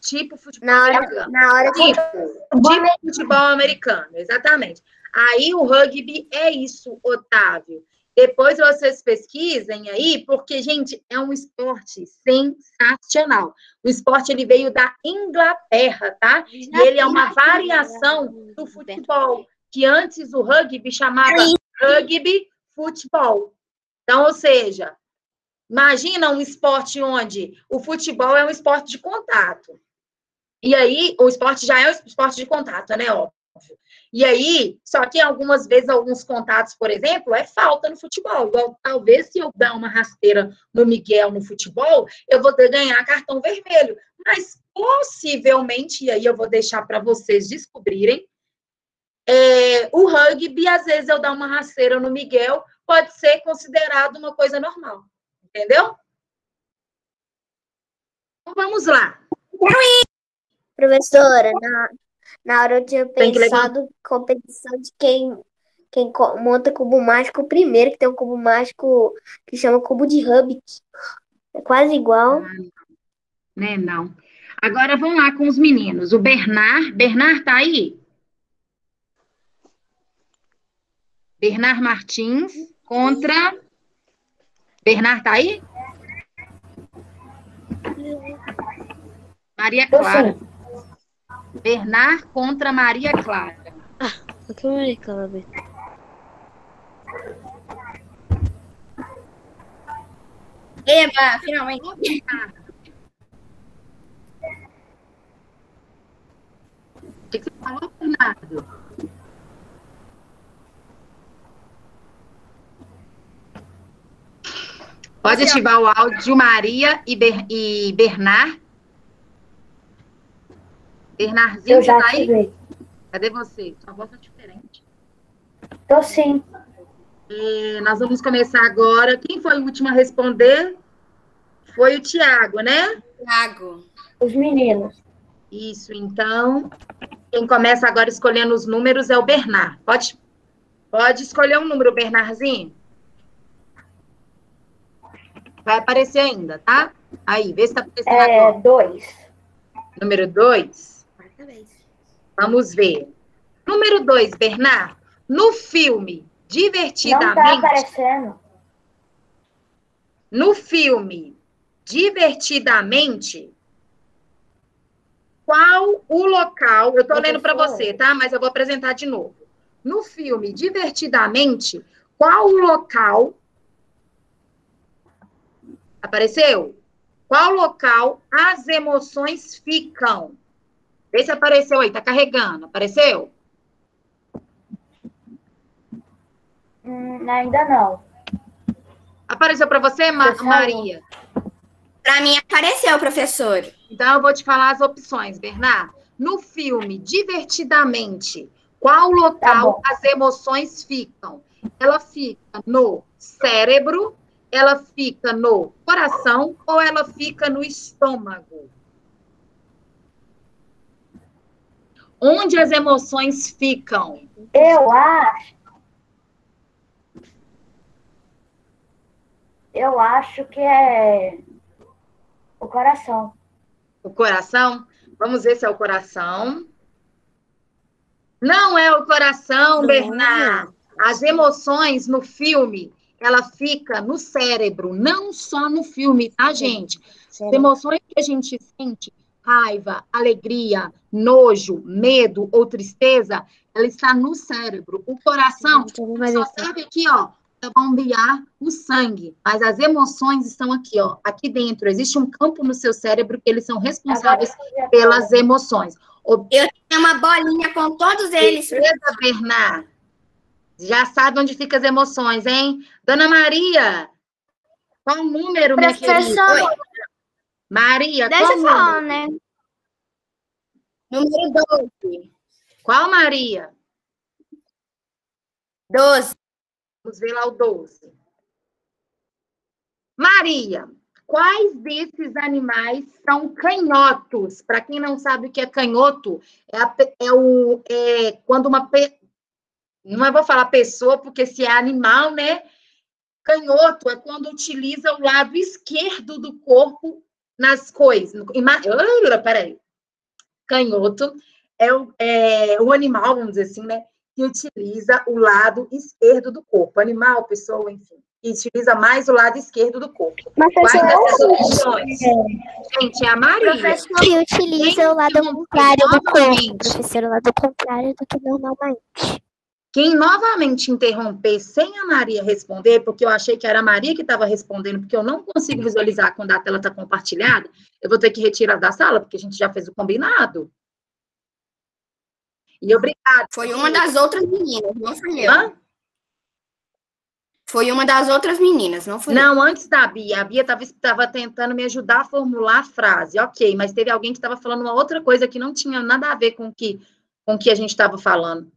Tipo futebol na hora, americano. na hora que Tipo, tipo futebol americano, exatamente. Aí o rugby é isso, Otávio. Depois vocês pesquisem aí, porque, gente, é um esporte sensacional. O esporte, ele veio da Inglaterra, tá? E ele é uma variação do futebol, que antes o rugby chamava rugby futebol. Então, ou seja, imagina um esporte onde o futebol é um esporte de contato. E aí, o esporte já é um esporte de contato, né? Óbvio. E aí, só que algumas vezes, alguns contatos, por exemplo, é falta no futebol. Talvez, se eu dar uma rasteira no Miguel no futebol, eu vou ter ganhar cartão vermelho. Mas, possivelmente, e aí eu vou deixar para vocês descobrirem, é, o rugby, às vezes, eu dar uma rasteira no Miguel, pode ser considerado uma coisa normal. Entendeu? Então, vamos lá. Professora, na, na hora eu tinha Tem pensado competição de quem, quem monta cubo mágico primeiro, que tem um cubo mágico que chama cubo de Rubik. É quase igual. Né, não. Agora vamos lá com os meninos. O Bernard, Bernard tá aí? Bernard Martins contra Bernard tá aí? Maria Clara. Bernard contra Maria Clara. O que eu me reclamo? Eba, finalmente. O que que você falou, Bernardo? Pode ativar o áudio Maria e, Ber- e Bernard. Bernardzinho, você tá aí? Cadê você? Sua voz tá diferente. Tô sim. É, nós vamos começar agora. Quem foi o último a responder? Foi o Tiago, né? Tiago. Os meninos. Isso, então. Quem começa agora escolhendo os números é o Bernard. Pode, pode escolher um número, Bernardzinho. Vai aparecer ainda, tá? Aí, vê se tá aparecendo É, agora. dois. Número dois. Vamos ver. Número dois, Bernard. No filme, Não tá divertidamente. aparecendo. no filme Divertidamente, qual o local? Eu estou lendo para você, tá? Mas eu vou apresentar de novo. No filme Divertidamente, qual o local? Apareceu? Qual local as emoções ficam? Vê se apareceu aí, tá carregando. Apareceu? Hum, ainda não. Apareceu para você, Ma-. Maria? Para mim apareceu, professor. Então, eu vou te falar as opções, Bernard. No filme, divertidamente, qual local bom. as emoções ficam? Ela fica no cérebro, ela fica no coração ou ela fica no estômago? Onde as emoções ficam? Eu acho. Eu acho que é o coração. O coração? Vamos ver se é o coração. Não é o coração, Bernard. As emoções no filme, ela fica no cérebro, não só no filme, tá, gente? As emoções que a gente sente, raiva, alegria, nojo, medo ou tristeza, ela está no cérebro. O coração só serve aqui, ó, para bombear o sangue. Mas as emoções estão aqui, ó, aqui dentro. Existe um campo no seu cérebro que eles são responsáveis pelas emoções. Eu tenho uma bolinha com todos eles. Beleza, Bernard? Já sabe onde ficam as emoções, hein? Dona Maria, qual o número, minha querida? Maria, deixa qual eu falar, número? né? Número 12. Qual, Maria? 12. Vamos ver lá o 12. Maria, quais desses animais são canhotos? Para quem não sabe o que é canhoto, é, a é o, é quando uma. pe- Não é, vou falar pessoa, porque se é animal, né? Canhoto é quando utiliza o lado esquerdo do corpo nas coisas. Ima- [laughs] Peraí. Canhoto é o, é o animal, vamos dizer assim, né? Que utiliza o lado esquerdo do corpo. Animal, pessoa, enfim. Que utiliza mais o lado esquerdo do corpo. Quais dessas opções? Gente, é a Maria. Que utiliza o lado contrário do corpo, professor, o lado contrário do que normalmente. Quem novamente interromper sem a Maria responder, porque eu achei que era a Maria que estava respondendo, porque eu não consigo visualizar quando a tela está compartilhada, eu vou ter que retirar da sala, porque a gente já fez o combinado. E obrigada. Foi uma das outras meninas, não fui eu. Hã? Foi uma das outras meninas, não eu. Não, antes da Bia. A Bia estava tentando me ajudar a formular a frase. Ok, mas teve alguém que estava falando uma outra coisa que não tinha nada a ver com o que, com o que a gente estava falando.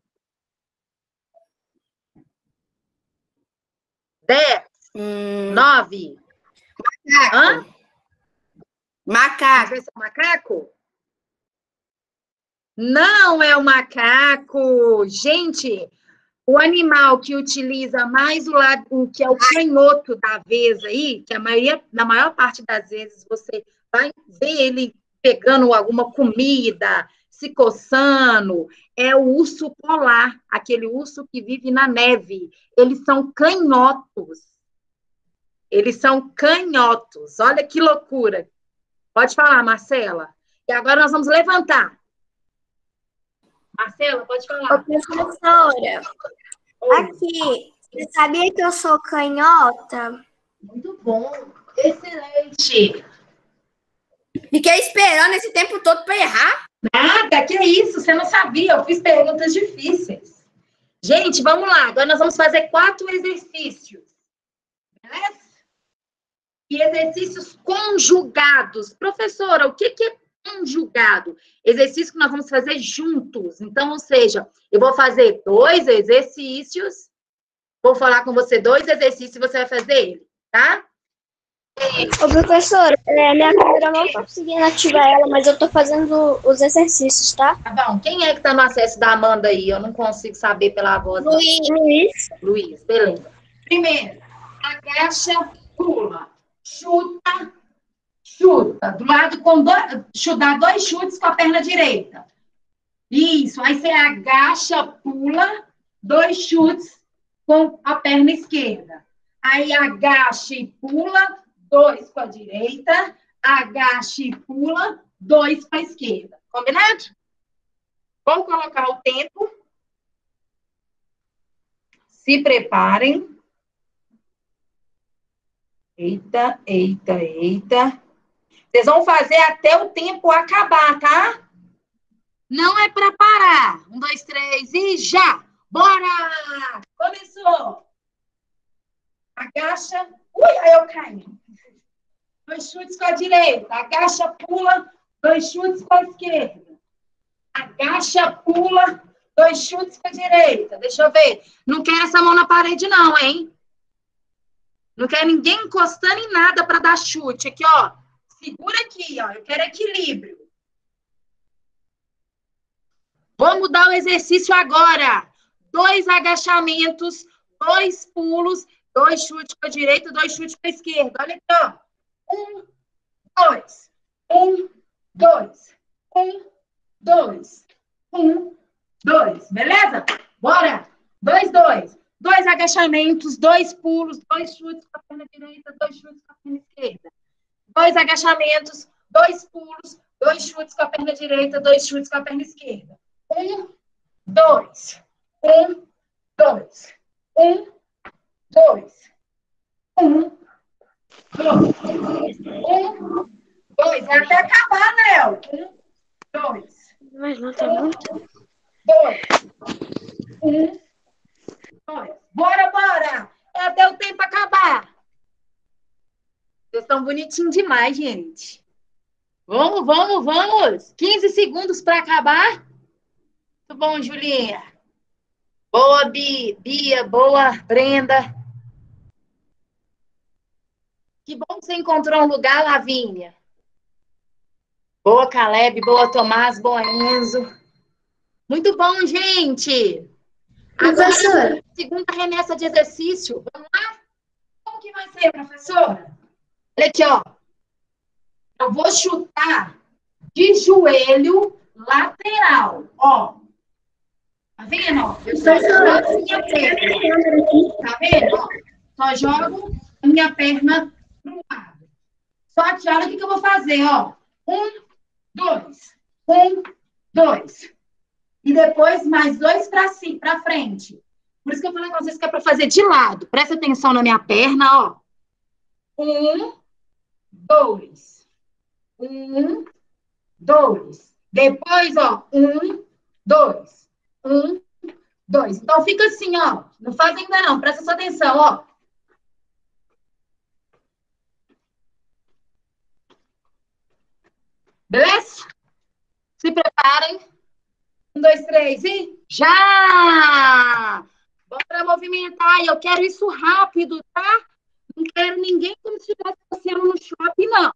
Dez, Hum, nove. Hã? macaco. Mas esse é macaco? Não é o macaco. Gente, o animal que utiliza mais o lado, o que é o canhoto da vez aí, que a maioria, na maior parte das vezes você vai ver ele pegando alguma comida, se coçando, é o urso polar, aquele urso que vive na neve. Eles são canhotos. Eles são canhotos. Olha que loucura. Pode falar, Marcela. E agora nós vamos levantar. Marcela, pode falar. Professora, aqui, você sabia que eu sou canhota? Muito bom. Excelente. Fiquei esperando esse tempo todo para errar. Nada, que isso? Você não sabia. Eu fiz perguntas difíceis. Gente, vamos lá. Agora nós vamos fazer quatro exercícios. Beleza? E exercícios conjugados. Professora, o que que é conjugado? Exercício que nós vamos fazer juntos. Então, ou seja, eu vou fazer dois exercícios, vou falar com você dois exercícios e você vai fazer ele, tá? Ô, professor, é, minha câmera não tá conseguindo ativar ela, mas eu tô fazendo os exercícios, tá? Tá bom. Quem é que tá no acesso da Amanda aí? Eu não consigo saber pela voz. Luiz, Luiz. Luiz, beleza. Primeiro, agacha, pula, chuta, chuta. Do lado com dois, dá dois chutes com a perna direita. Isso. Aí você agacha, pula, dois chutes com a perna esquerda. Aí agacha e pula, dois com a direita, agacha e pula, dois com a esquerda. Combinado? Vou colocar o tempo. Se preparem. Eita, eita, eita. Vocês vão fazer até o tempo acabar, tá? Não é para parar. Um, dois, três e já! Bora! Começou! Agacha. Ui, aí eu caí. Dois chutes com a direita. Agacha, pula. Dois chutes com a esquerda. Agacha, pula. Dois chutes com a direita. Deixa eu ver. Não quero essa mão na parede, não, hein? Não quero ninguém encostando em nada para dar chute. Aqui, ó. Segura aqui, ó. Eu quero equilíbrio. Vamos dar o exercício agora. Dois agachamentos, dois pulos, dois chutes com a direita, dois chutes com a esquerda. Olha aqui, ó. Um, dois. Um, dois. Um, dois. Um, dois. Beleza? Bora. Dois, dois. Dois agachamentos, dois pulos, dois chutes com a perna direita, dois chutes com a perna esquerda. Dois agachamentos, dois pulos, dois chutes com a perna direita, dois chutes com a perna esquerda. Um, dois. Um, dois. Um, dois. Um, dois. Um, dois. É até acabar, Léo. Um, dois. Mas não tá muito. Dois. Um, dois. Bora, bora! É até o tempo acabar. Vocês estão bonitinhos demais, gente. Vamos, vamos, vamos. 15 segundos para acabar. Muito bom, Julinha. Boa, Bi, Bia. Boa, Brenda. Que bom que você encontrou um lugar, Lavínia. Boa, Caleb. Boa, Tomás. Boa, Enzo. Muito bom, gente. Agora, Professora. segunda remessa de exercício. Vamos lá? Como que vai ser, professora? Olha aqui, ó. Eu vou chutar de joelho lateral, ó. Tá vendo, ó? Eu só jogo a minha perna. Tá vendo, ó? Só jogo a minha perna pro lado. Só que olha o que, que eu vou fazer, ó. Um, dois. Um, dois. E depois mais dois para cima, para frente. Por isso que eu falei com vocês que é para fazer de lado. Presta atenção na minha perna, ó. Um, dois. Um, dois. Depois, ó, um, dois. Um, dois. Então, fica assim, ó. Não faz ainda não, presta sua atenção, ó. Beleza? Se preparem. Um, dois, três e já! Bora movimentar. Eu quero isso rápido, tá? Não quero ninguém como se estivesse passeando no shopping, não.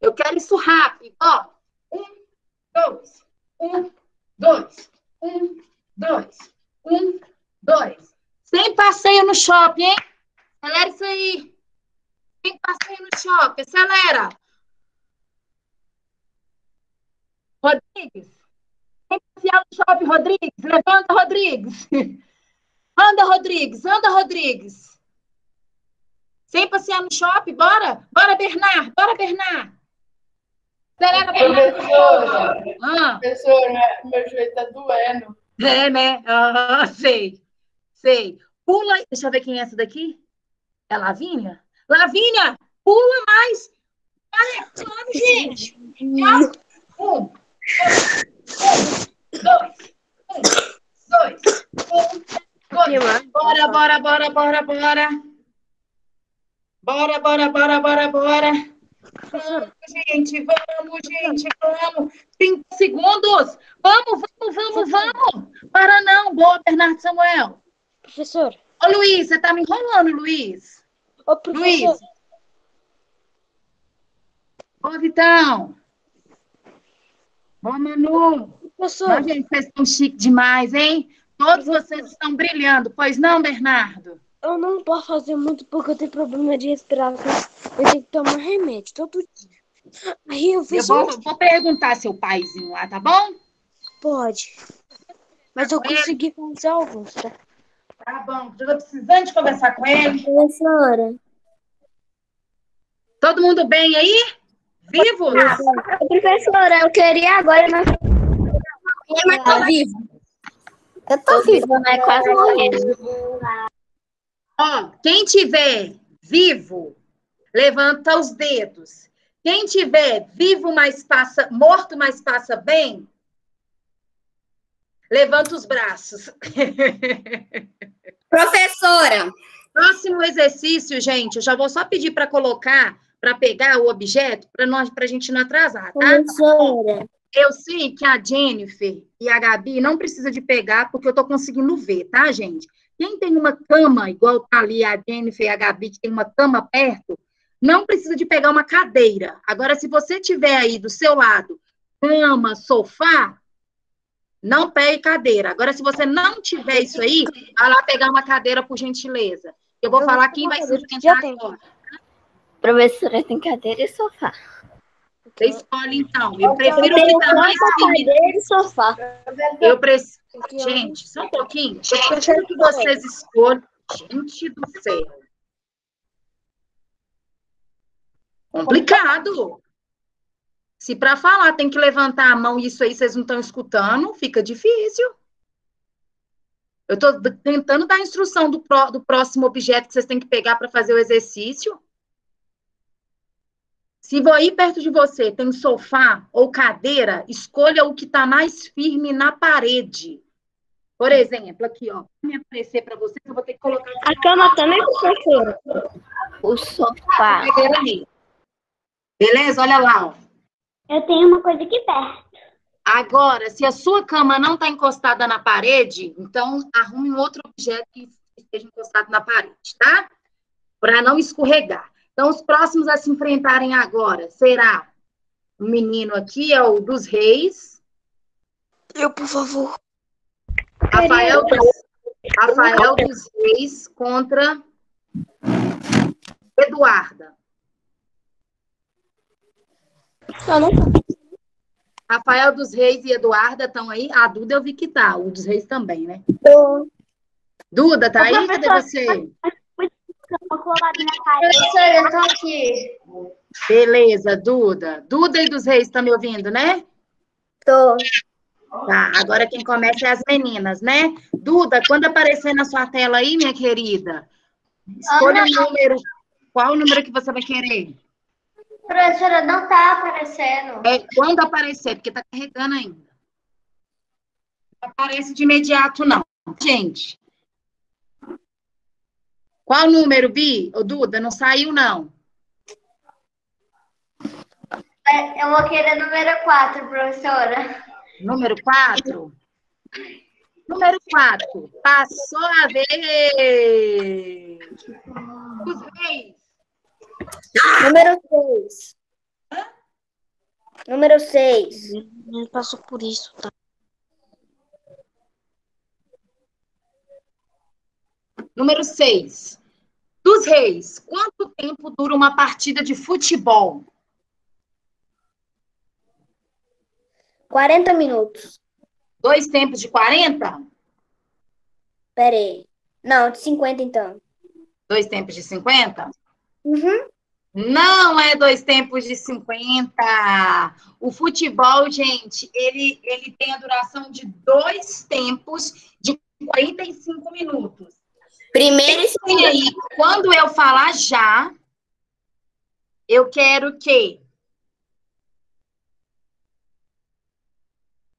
Eu quero isso rápido. Ó, um, dois, um, dois, um, dois, um, dois. Sem passeio no shopping, hein? Acelera isso aí. Sem passeio no shopping. Acelera. Rodrigues. Sem passear no shopping, Rodrigues. Levanta, Rodrigues. [laughs] Anda, Rodrigues. Anda, Rodrigues. Sem passear no shopping, bora? Bora, Bernard, bora, Bernard. Acelera, Bernard. Professora, Ah, professora, meu joelho tá doendo. é, né? Ah, [laughs] sei, sei. Pula, deixa eu ver quem é essa daqui. É Lavínia? Lavínia, pula mais. Sobe, gente. [laughs] Já. Dois, dois. Bora, bora, bora, bora, bora. Bora, bora, bora, bora, bora. Vamos, gente, vamos, gente, vamos. 30 segundos. Vamos, vamos, vamos, vamos. Para não. Boa, Bernardo Samuel. Professor. Ô, Luiz, você tá me enrolando, Luiz. Ô, professor. Luiz. Ô, Vitão! Ô, Manu! Professor, Não, gente, vocês estão chique demais, hein? Todos vocês estão brilhando, pois não, Bernardo? eu não posso fazer muito porque eu tenho problema de respiração. Eu tenho que tomar remédio todo dia. Aí eu Eu fiz vou, um... vou perguntar seu paizinho lá, tá bom? Pode. Mas eu consegui fazer alguns, tá? Tá bom. Eu tô precisando de conversar com ele. Professora, Todo mundo bem aí? Vivo? professora, eu queria agora, mas Tá vivo? eu tô viva, mas quase morrendo. Ó, quem tiver vivo, levanta os dedos. Quem tiver vivo, mas passa, morto, mas passa bem, levanta os braços. Professora, Próximo exercício, gente, eu já vou só pedir para colocar, para pegar o objeto, para nós, para a gente não atrasar, tá? Professora, Eu sei que a Jennifer e a Gabi não precisa de pegar, porque eu tô conseguindo ver, tá, gente? Quem tem uma cama, igual tá ali a Jennifer e a Gabi, que tem uma cama perto, não precisa de pegar uma cadeira. Agora, se você tiver aí do seu lado cama, sofá, não pegue cadeira. Agora, se você não tiver isso aí, vai lá pegar uma cadeira, por gentileza. Eu vou Eu falar quem vai se tenho. agora. Professora tem cadeira e sofá. Você escolhe, então. Eu prefiro que tá mais firme. cadeira e sofá. Eu preciso. Gente, só um pouquinho. Eu preciso que vocês escolham. Gente do céu. Complicado. Se para falar tem que levantar a mão e isso aí vocês não estão escutando, fica difícil. Eu estou tentando dar a instrução do, pró- do próximo objeto que vocês têm que pegar para fazer o exercício. Se vou aí perto de você tem sofá ou cadeira, escolha o que está mais firme na parede. Por exemplo, aqui, ó. Me aparecer para você, eu vou ter que colocar A cama também, professora? O sofá. Beleza? Olha lá, ó. Eu tenho uma coisa aqui perto. Agora, se a sua cama não está encostada na parede, então arrume um outro objeto que esteja encostado na parede, tá? Para não escorregar. Então, os próximos a se enfrentarem agora será o menino aqui, é o dos reis, Eu, por favor. Rafael dos, Rafael dos Reis contra Eduarda. Eu não Rafael dos Reis e Eduarda estão aí? A Duda eu vi que tá, o dos Reis também, né? tô. Duda, tá aí? Cadê você? Professora, eu tô aqui. Beleza, Duda. Duda e dos Reis, tá me ouvindo, né? Tô. Tá, agora quem começa é as meninas, né? Duda, quando aparecer na sua tela aí, minha querida, escolha o número. Qual o número que você vai querer? Professora, não tá aparecendo. É quando aparecer, porque tá carregando ainda. Não aparece de imediato, não. Gente. Qual número, Bi? Ô, Duda, não saiu, não. É, Eu vou querer número 4, professora. Número 4. Número 4. Passou a vez. Os reis. Número 6. Número 6. Ele passou por isso, tá? Número 6. Dos reis. Quanto tempo dura uma partida de futebol? 40 minutos. Dois tempos de 40? Pera aí. Não, de 50 então. Dois tempos de 50? Uhum. Não é dois tempos de 50. O futebol, gente, ele, ele tem a duração de dois tempos de 45 minutos. Primeiro e aí, quando eu falar já, eu quero que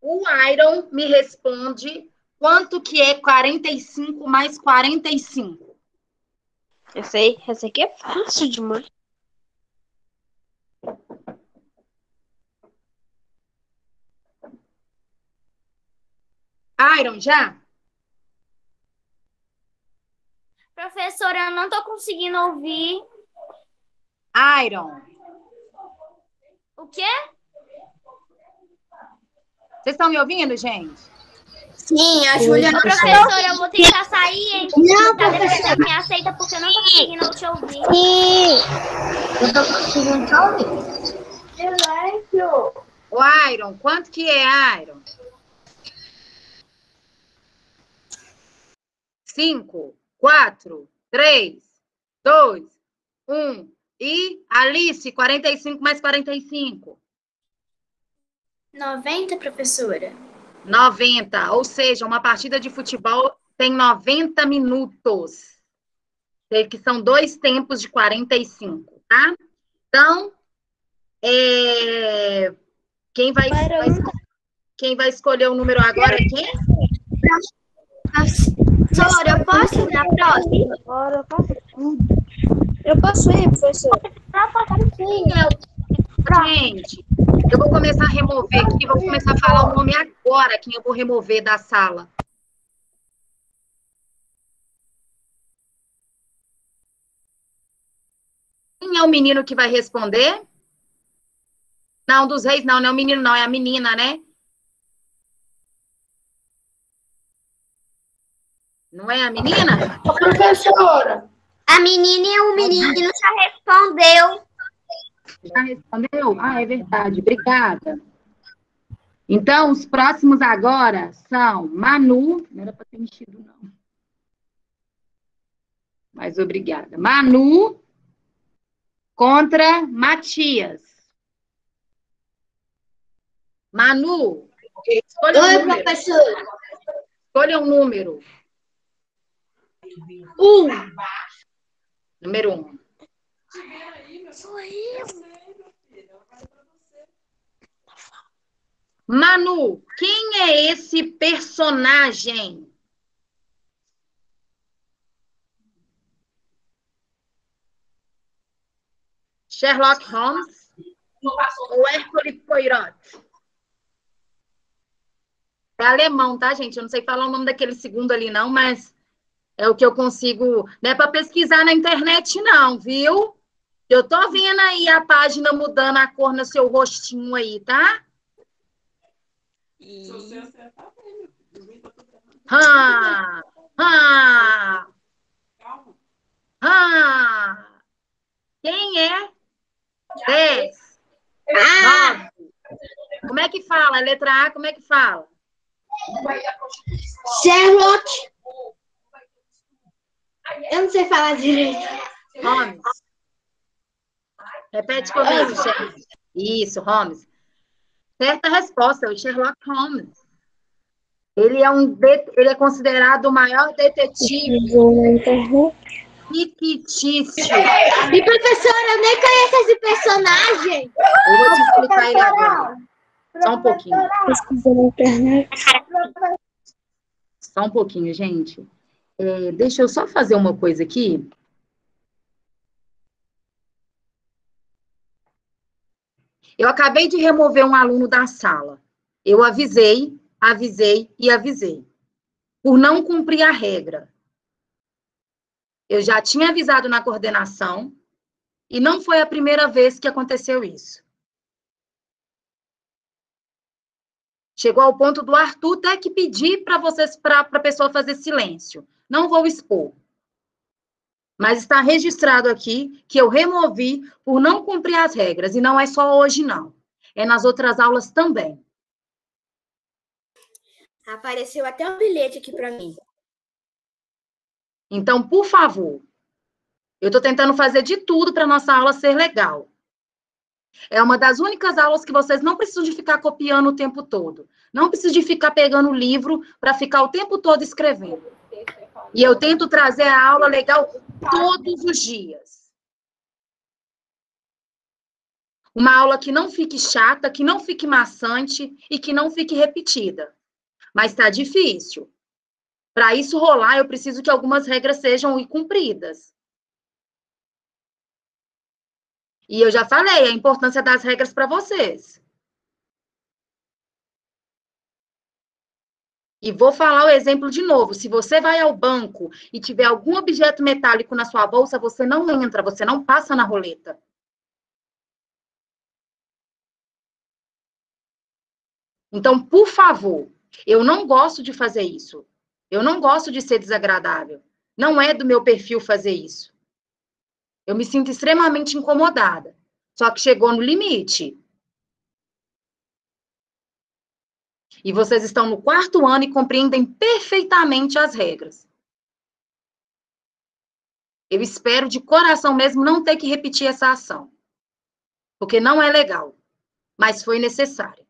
o Iron me responde quanto que é 45 mais 45. Essa aí, essa aqui é fácil demais. Iron, já? Professora, eu não tô conseguindo ouvir. Iron. O quê? Vocês estão me ouvindo, gente? Sim, a Juliana. Professora, eu vou tentar sair, hein? Não, Tá, professora. me aceita porque eu não tô conseguindo te ouvir. Sim. Eu tô conseguindo te ouvir. Silêncio. O Iron, quanto que é, Iron? Cinco, quatro, três, dois, um. E Alice, 45 mais 45. 90, professora. 90. Ou seja, uma partida de futebol tem 90 minutos. Que são dois tempos de 45, tá? Então, é, quem vai, vai- quem vai escolher o número agora é quem? Professora, eu posso ir na próxima? Agora eu posso. Eu posso ir, professor. Gente, eu vou começar a remover aqui, vou começar a falar o nome agora, quem eu vou remover da sala. Quem é o menino que vai responder? Não, dos reis não, não é o menino não, é a menina, né? Não é a menina? Ô, professora. A menina e o menino já respondeu. Já respondeu? Ah, é verdade. Obrigada. Então, os próximos agora são Manu. Não era para ter mexido, não. Mas obrigada. Manu contra Matias. Manu, escolha um Oi, número. professora. Escolha um número. Um. Número um. Manu, quem é esse personagem? Sherlock Holmes ou Hercule Poirot? É alemão, tá, gente? Eu não sei falar o nome daquele segundo ali, não, mas é o que eu consigo. Não é para pesquisar na internet, não, viu? Eu tô vendo aí a página mudando a cor no seu rostinho aí, tá? Ah, ah, ah. Quem é? Dez. Nove. Como é que fala? A letra A, como é que fala? Sherlock. Eu não sei falar direito. Holmes. Repete comigo, Sherlock. Isso, Holmes. Certa resposta, o Sherlock Holmes. Ele é um ele é considerado o maior detetive fictício. E professora, eu nem conheço esse personagem. Eu vou te explicar ele agora. Só um pouquinho. Só um pouquinho, gente. É, deixa eu só fazer uma coisa aqui. Eu acabei de remover um aluno da sala. Eu avisei, avisei e avisei. Por não cumprir a regra. Eu já tinha avisado na coordenação e não foi a primeira vez que aconteceu isso. Chegou ao ponto do Arthur ter que pedir para vocês, para a pessoa fazer silêncio. Não vou expor. Mas está registrado aqui que eu removi por não cumprir as regras. E não é só hoje, não. É nas outras aulas também. Apareceu até um bilhete aqui para mim. Então, por favor, eu estou tentando fazer de tudo para nossa aula ser legal. É uma das únicas aulas que vocês não precisam de ficar copiando o tempo todo. Não precisam de ficar pegando o livro para ficar o tempo todo escrevendo. E eu tento trazer a aula legal todos os dias. Uma aula que não fique chata, que não fique maçante e que não fique repetida. Mas está difícil. Para isso rolar, eu preciso que algumas regras sejam cumpridas. E eu já falei a importância das regras para vocês. E vou falar o exemplo de novo. Se você vai ao banco e tiver algum objeto metálico na sua bolsa, você não entra, você não passa na roleta. Então, por favor, eu não gosto de fazer isso. Eu não gosto de ser desagradável. Não é do meu perfil fazer isso. Eu me sinto extremamente incomodada. Só que chegou no limite. E vocês estão no quarto ano e compreendem perfeitamente as regras. Eu espero de coração mesmo não ter que repetir essa ação. Porque não é legal. Mas foi necessário.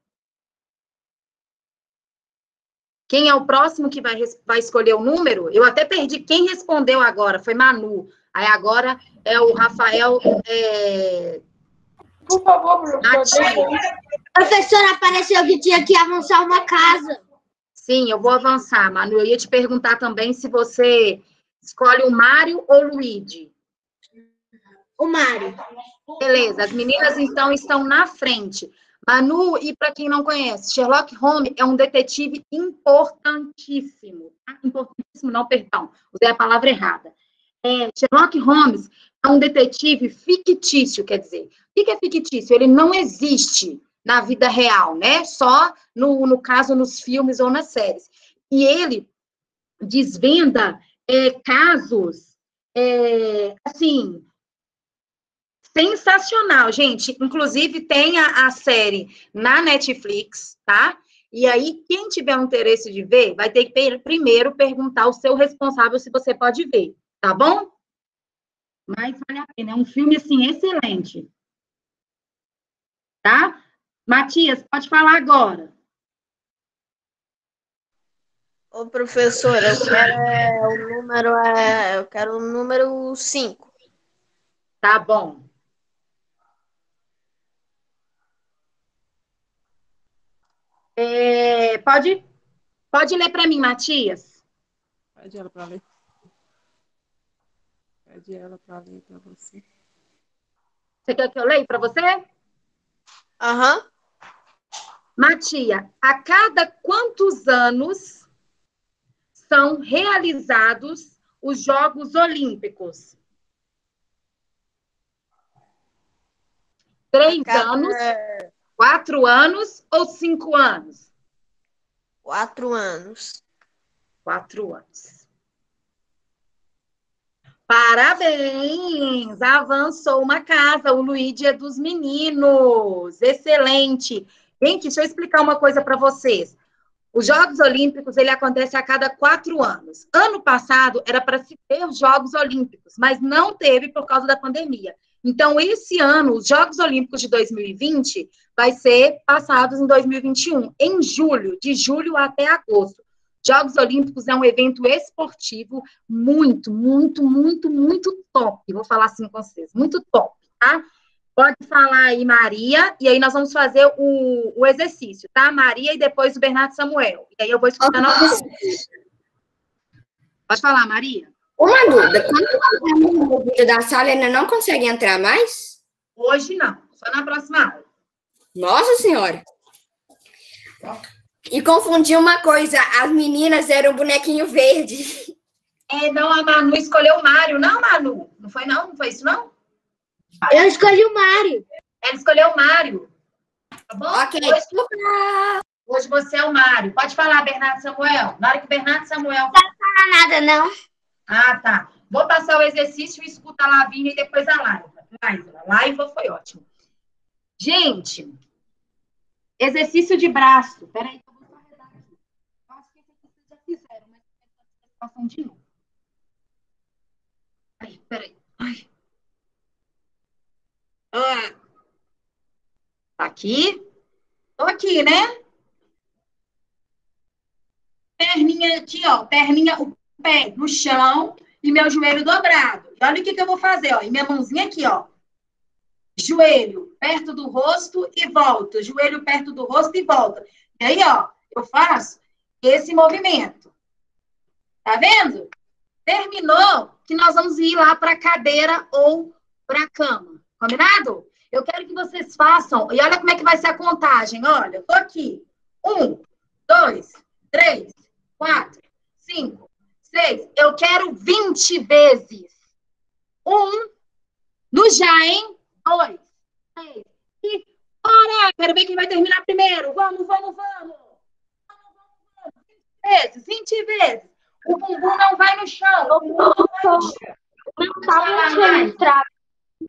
Quem é o próximo que vai, vai escolher o número? Eu até perdi quem respondeu agora. Foi Manu. Aí agora é o Rafael. É... Por favor, professor. Professora, apareceu que tinha que avançar uma casa. Sim, eu vou avançar, Manu. Eu ia te perguntar também se você escolhe o Mário ou o Luigi. O Mário. Beleza, as meninas então estão na frente. Manu, e para quem não conhece, Sherlock Holmes é um detetive importantíssimo. Tá? Importantíssimo, não, perdão, usei a palavra errada. É, Sherlock Holmes é um detetive fictício, quer dizer. O que é fictício? Ele não existe na vida real, né? Só no, no caso nos filmes ou nas séries. E ele desvenda é, casos, é, assim, sensacional, gente. Inclusive, tem a, a, série na Netflix, tá? E aí, quem tiver interesse de ver, vai ter que primeiro perguntar ao seu responsável se você pode ver, tá bom? Mas vale a pena, é um filme, assim, excelente. Tá? Matias, pode falar agora. Ô, professora, eu quero é, o número é, eu quero o número 5. Tá bom. É, pode, pode ler para mim, Matias? Pede ela para ler. Pede ela para ler para você. Você quer que eu leia para você? Aham. Uhum. Matia, a cada quantos anos são realizados os Jogos Olímpicos? Três cada... anos, quatro anos ou cinco anos? Quatro anos. Quatro anos. Parabéns! Avançou uma casa. O Luigi é dos meninos. Excelente. Gente, deixa eu explicar uma coisa para vocês. Os Jogos Olímpicos, ele acontece a cada quatro anos. Ano passado, era para se ter os Jogos Olímpicos, mas não teve por causa da pandemia. Então, esse ano, os Jogos Olímpicos de 2020 vai ser passados em 2021, em julho, de julho até agosto. Jogos Olímpicos é um evento esportivo muito, muito, muito, muito top. Vou falar assim com vocês, muito top, tá? Pode falar aí, Maria, e aí nós vamos fazer o, o exercício, tá? Maria e depois o Bernardo Samuel. E aí eu vou escutar nós Pode falar, Maria. Uma dúvida, quando o vídeo da sala ainda não consegue entrar mais? Hoje não, só na próxima aula. Nossa Senhora! E confundi uma coisa, as meninas eram bonequinho verde. É, não, a Manu escolheu o Mário. Não, Manu, não foi não? Não foi isso não? Eu escolhi o Mário. Ela escolheu o Mário. Tá bom? Ok. Hoje, hoje você é o Mário. Pode falar, Bernardo Samuel. Na hora que o Bernardo Samuel. Não fala nada, não. Ah, tá. Vou passar o exercício e escuta a Lavínia e depois a live. Live, live foi ótimo. Gente, exercício de braço. Peraí, que eu vou só redar aqui. Eu acho que esse aqui vocês já fizeram, mas façam de novo. Aí, peraí. Ai. Ah. Aqui. Tô aqui, né? Perninha aqui, ó. Perninha, o pé no chão e meu joelho dobrado. E olha o que, que eu vou fazer, ó. E minha mãozinha aqui, ó. Joelho perto do rosto e volta. Joelho perto do rosto e volta. E aí, ó, eu faço esse movimento. Tá vendo? Terminou que nós vamos ir lá para a cadeira ou para a cama. Combinado? Eu quero que vocês façam. E olha como é que vai ser a contagem. Olha, eu tô aqui. Um, dois, três, quatro, cinco, seis. Eu quero 20 vezes. Um. No já, hein? Dois, três. E Bora! Quero ver quem vai terminar primeiro. Vamos, vamos, vamos. 20 vezes, 20 vezes. O bumbum não vai no chão. O bumbum não vai no chão. Não estava registrado.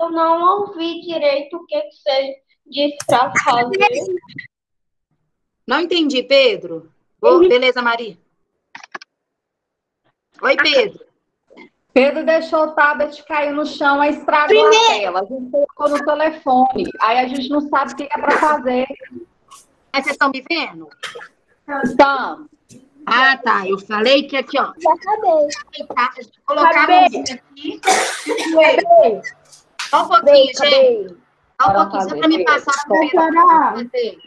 Eu não ouvi direito o que, que você disse para fazer. Não entendi, Pedro. Ô, beleza, Maria. Oi, Pedro. Pedro deixou o tablet cair no chão, aí estragou Primeiro. a tela. A gente colocou no telefone. Aí a gente não sabe o que é para fazer. Mas vocês estão me vendo? Então, Ah, tá. Eu falei que aqui, ó. Já acabei. Tá, colocar a Acabei. mãozinha aqui. Só um pouquinho, gente. Só um pouquinho, só para me passar pro Pedro.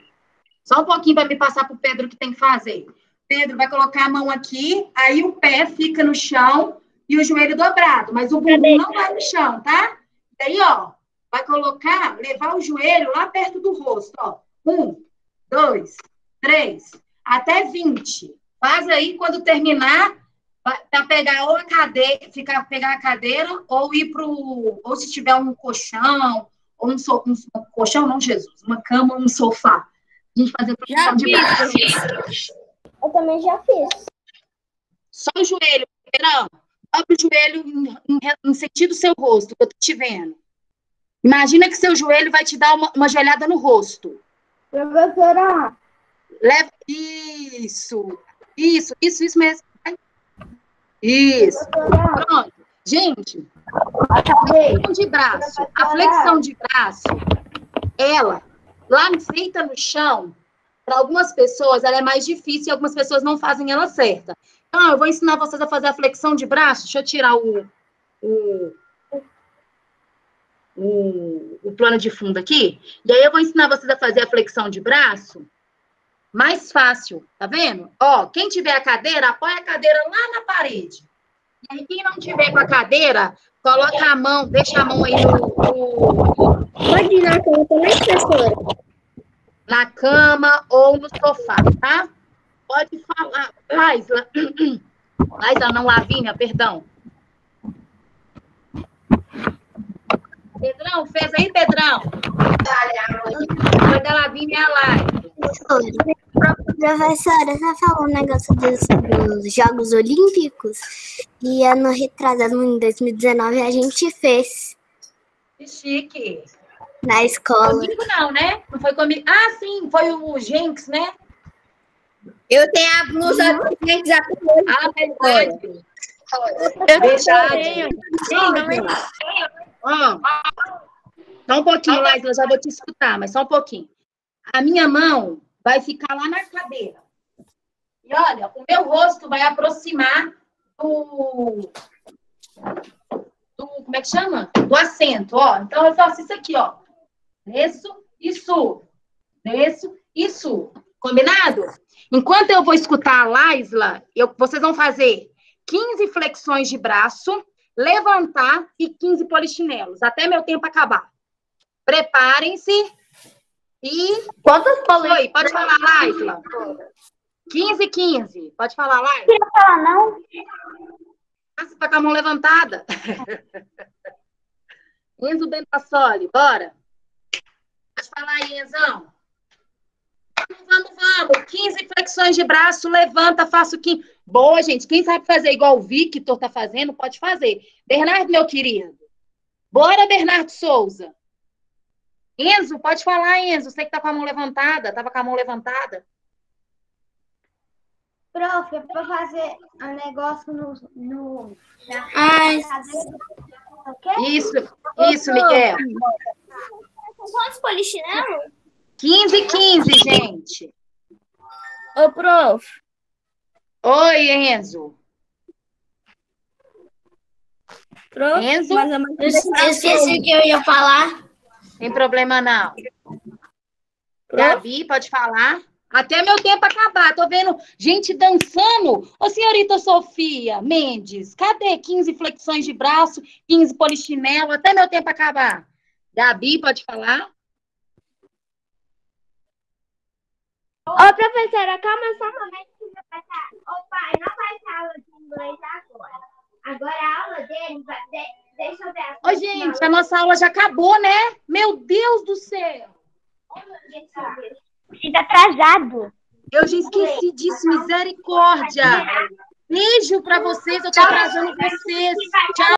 Só um pouquinho para me passar pro Pedro o que tem que fazer. Pedro vai colocar a mão aqui, aí o pé fica no chão e o joelho dobrado, mas o bumbum não vai no chão, tá? E aí, ó, vai colocar, levar o joelho lá perto do rosto, ó. Um, dois, três, até vinte. Faz aí, quando terminar, para pegar ou a cadeira, ficar, pegar a cadeira, ou ir pro. Ou se tiver um colchão, ou um, so, um, um colchão, não, Jesus, uma cama ou um sofá. A gente fazer flexão de braço. Eu também já fiz. Só o joelho, Pedrão. Dobra o joelho em, em, em sentido do seu rosto, que eu tô te vendo. Imagina que seu joelho vai te dar uma, uma joelhada no rosto. Professora, Leva. Isso. Isso, isso, isso mesmo. Isso. Pronto. Gente, flexão de braço. A flexão de braço, ela, lá feita no chão, para algumas pessoas ela é mais difícil e algumas pessoas não fazem ela certa. Então, eu vou ensinar vocês a fazer a flexão de braço. Deixa eu tirar o, o, o, o plano de fundo aqui. E aí eu vou ensinar vocês a fazer a flexão de braço mais fácil, tá vendo? Ó, quem tiver a cadeira, apoia a cadeira lá na parede. E aí, quem não tiver com a cadeira, coloca a mão, deixa a mão aí no, no- Pode ir na cama também, professora? na cama ou no sofá, tá? Pode falar. Laisla. [clears throat] Laisla, não, Lavínia, perdão. Pedrão, fez aí, Pedrão? Foi da Lavínia a Laisla. Professora, você falou um negócio dos, dos Jogos Olímpicos e ano retrasado, em 2019, a gente fez Que chique. na escola. Comigo não, né? Não foi comigo. Ah, sim, foi o Jenks, né? Eu tenho a blusa do Gente já comeu. Ah, verdade. Verdade. Gente, ó, só um pouquinho, Laisla, eu já vou te escutar, mas só um pouquinho. A minha mão vai ficar lá na cadeira. E olha, o meu rosto vai aproximar do. do como é que chama? Do assento, ó. Então eu faço isso aqui, ó. Desço e subo. Desço e subo. Combinado? Enquanto eu vou escutar a Laisla, eu, vocês vão fazer 15 flexões de braço, levantar e 15 polichinelos, até meu tempo acabar. Preparem-se e. Quantas Oi, pode falar, Laisla. 15, 15. Pode falar, Laisla. não fala não? Ah, você tá com a mão levantada. [laughs] Enzo Bentassoli, bora. Pode falar aí, Enzão. Vamos, vamos, vamos. 15 flexões de braço, levanta, faço 15. Boa, gente. Quem sabe fazer igual o Victor tá fazendo, pode fazer. Bernardo, meu querido. Bora, Bernardo Souza. Enzo, pode falar, Enzo. Você que tá com a mão levantada, tava com a mão levantada. Prof, é pra fazer um negócio no. no Ai, Isso, isso, Miguel. Quantos polichinelos? 15, 15, gente. Ô, prof, Oi, Enzo. prof, Enzo? mas matéria eu esqueci o que eu ia falar. Tem problema não. Gabi, pode falar? Até meu tempo acabar. Tô vendo gente dançando. Ô, senhorita Sofia Mendes, cadê 15 flexões de braço, 15 polichinelo, até meu tempo acabar? Gabi, pode falar? Ô, professora, calma só um momento passar. Ô, pai, não vai ter aula de inglês agora. Agora a aula dele vai. de- Deixa eu ver Ô, gente, a nossa aula já acabou, né? Meu Deus do céu! Fica atrasado. Eu já esqueci disso, misericórdia. Beijo para vocês, eu tô atrasando vocês. Tchau.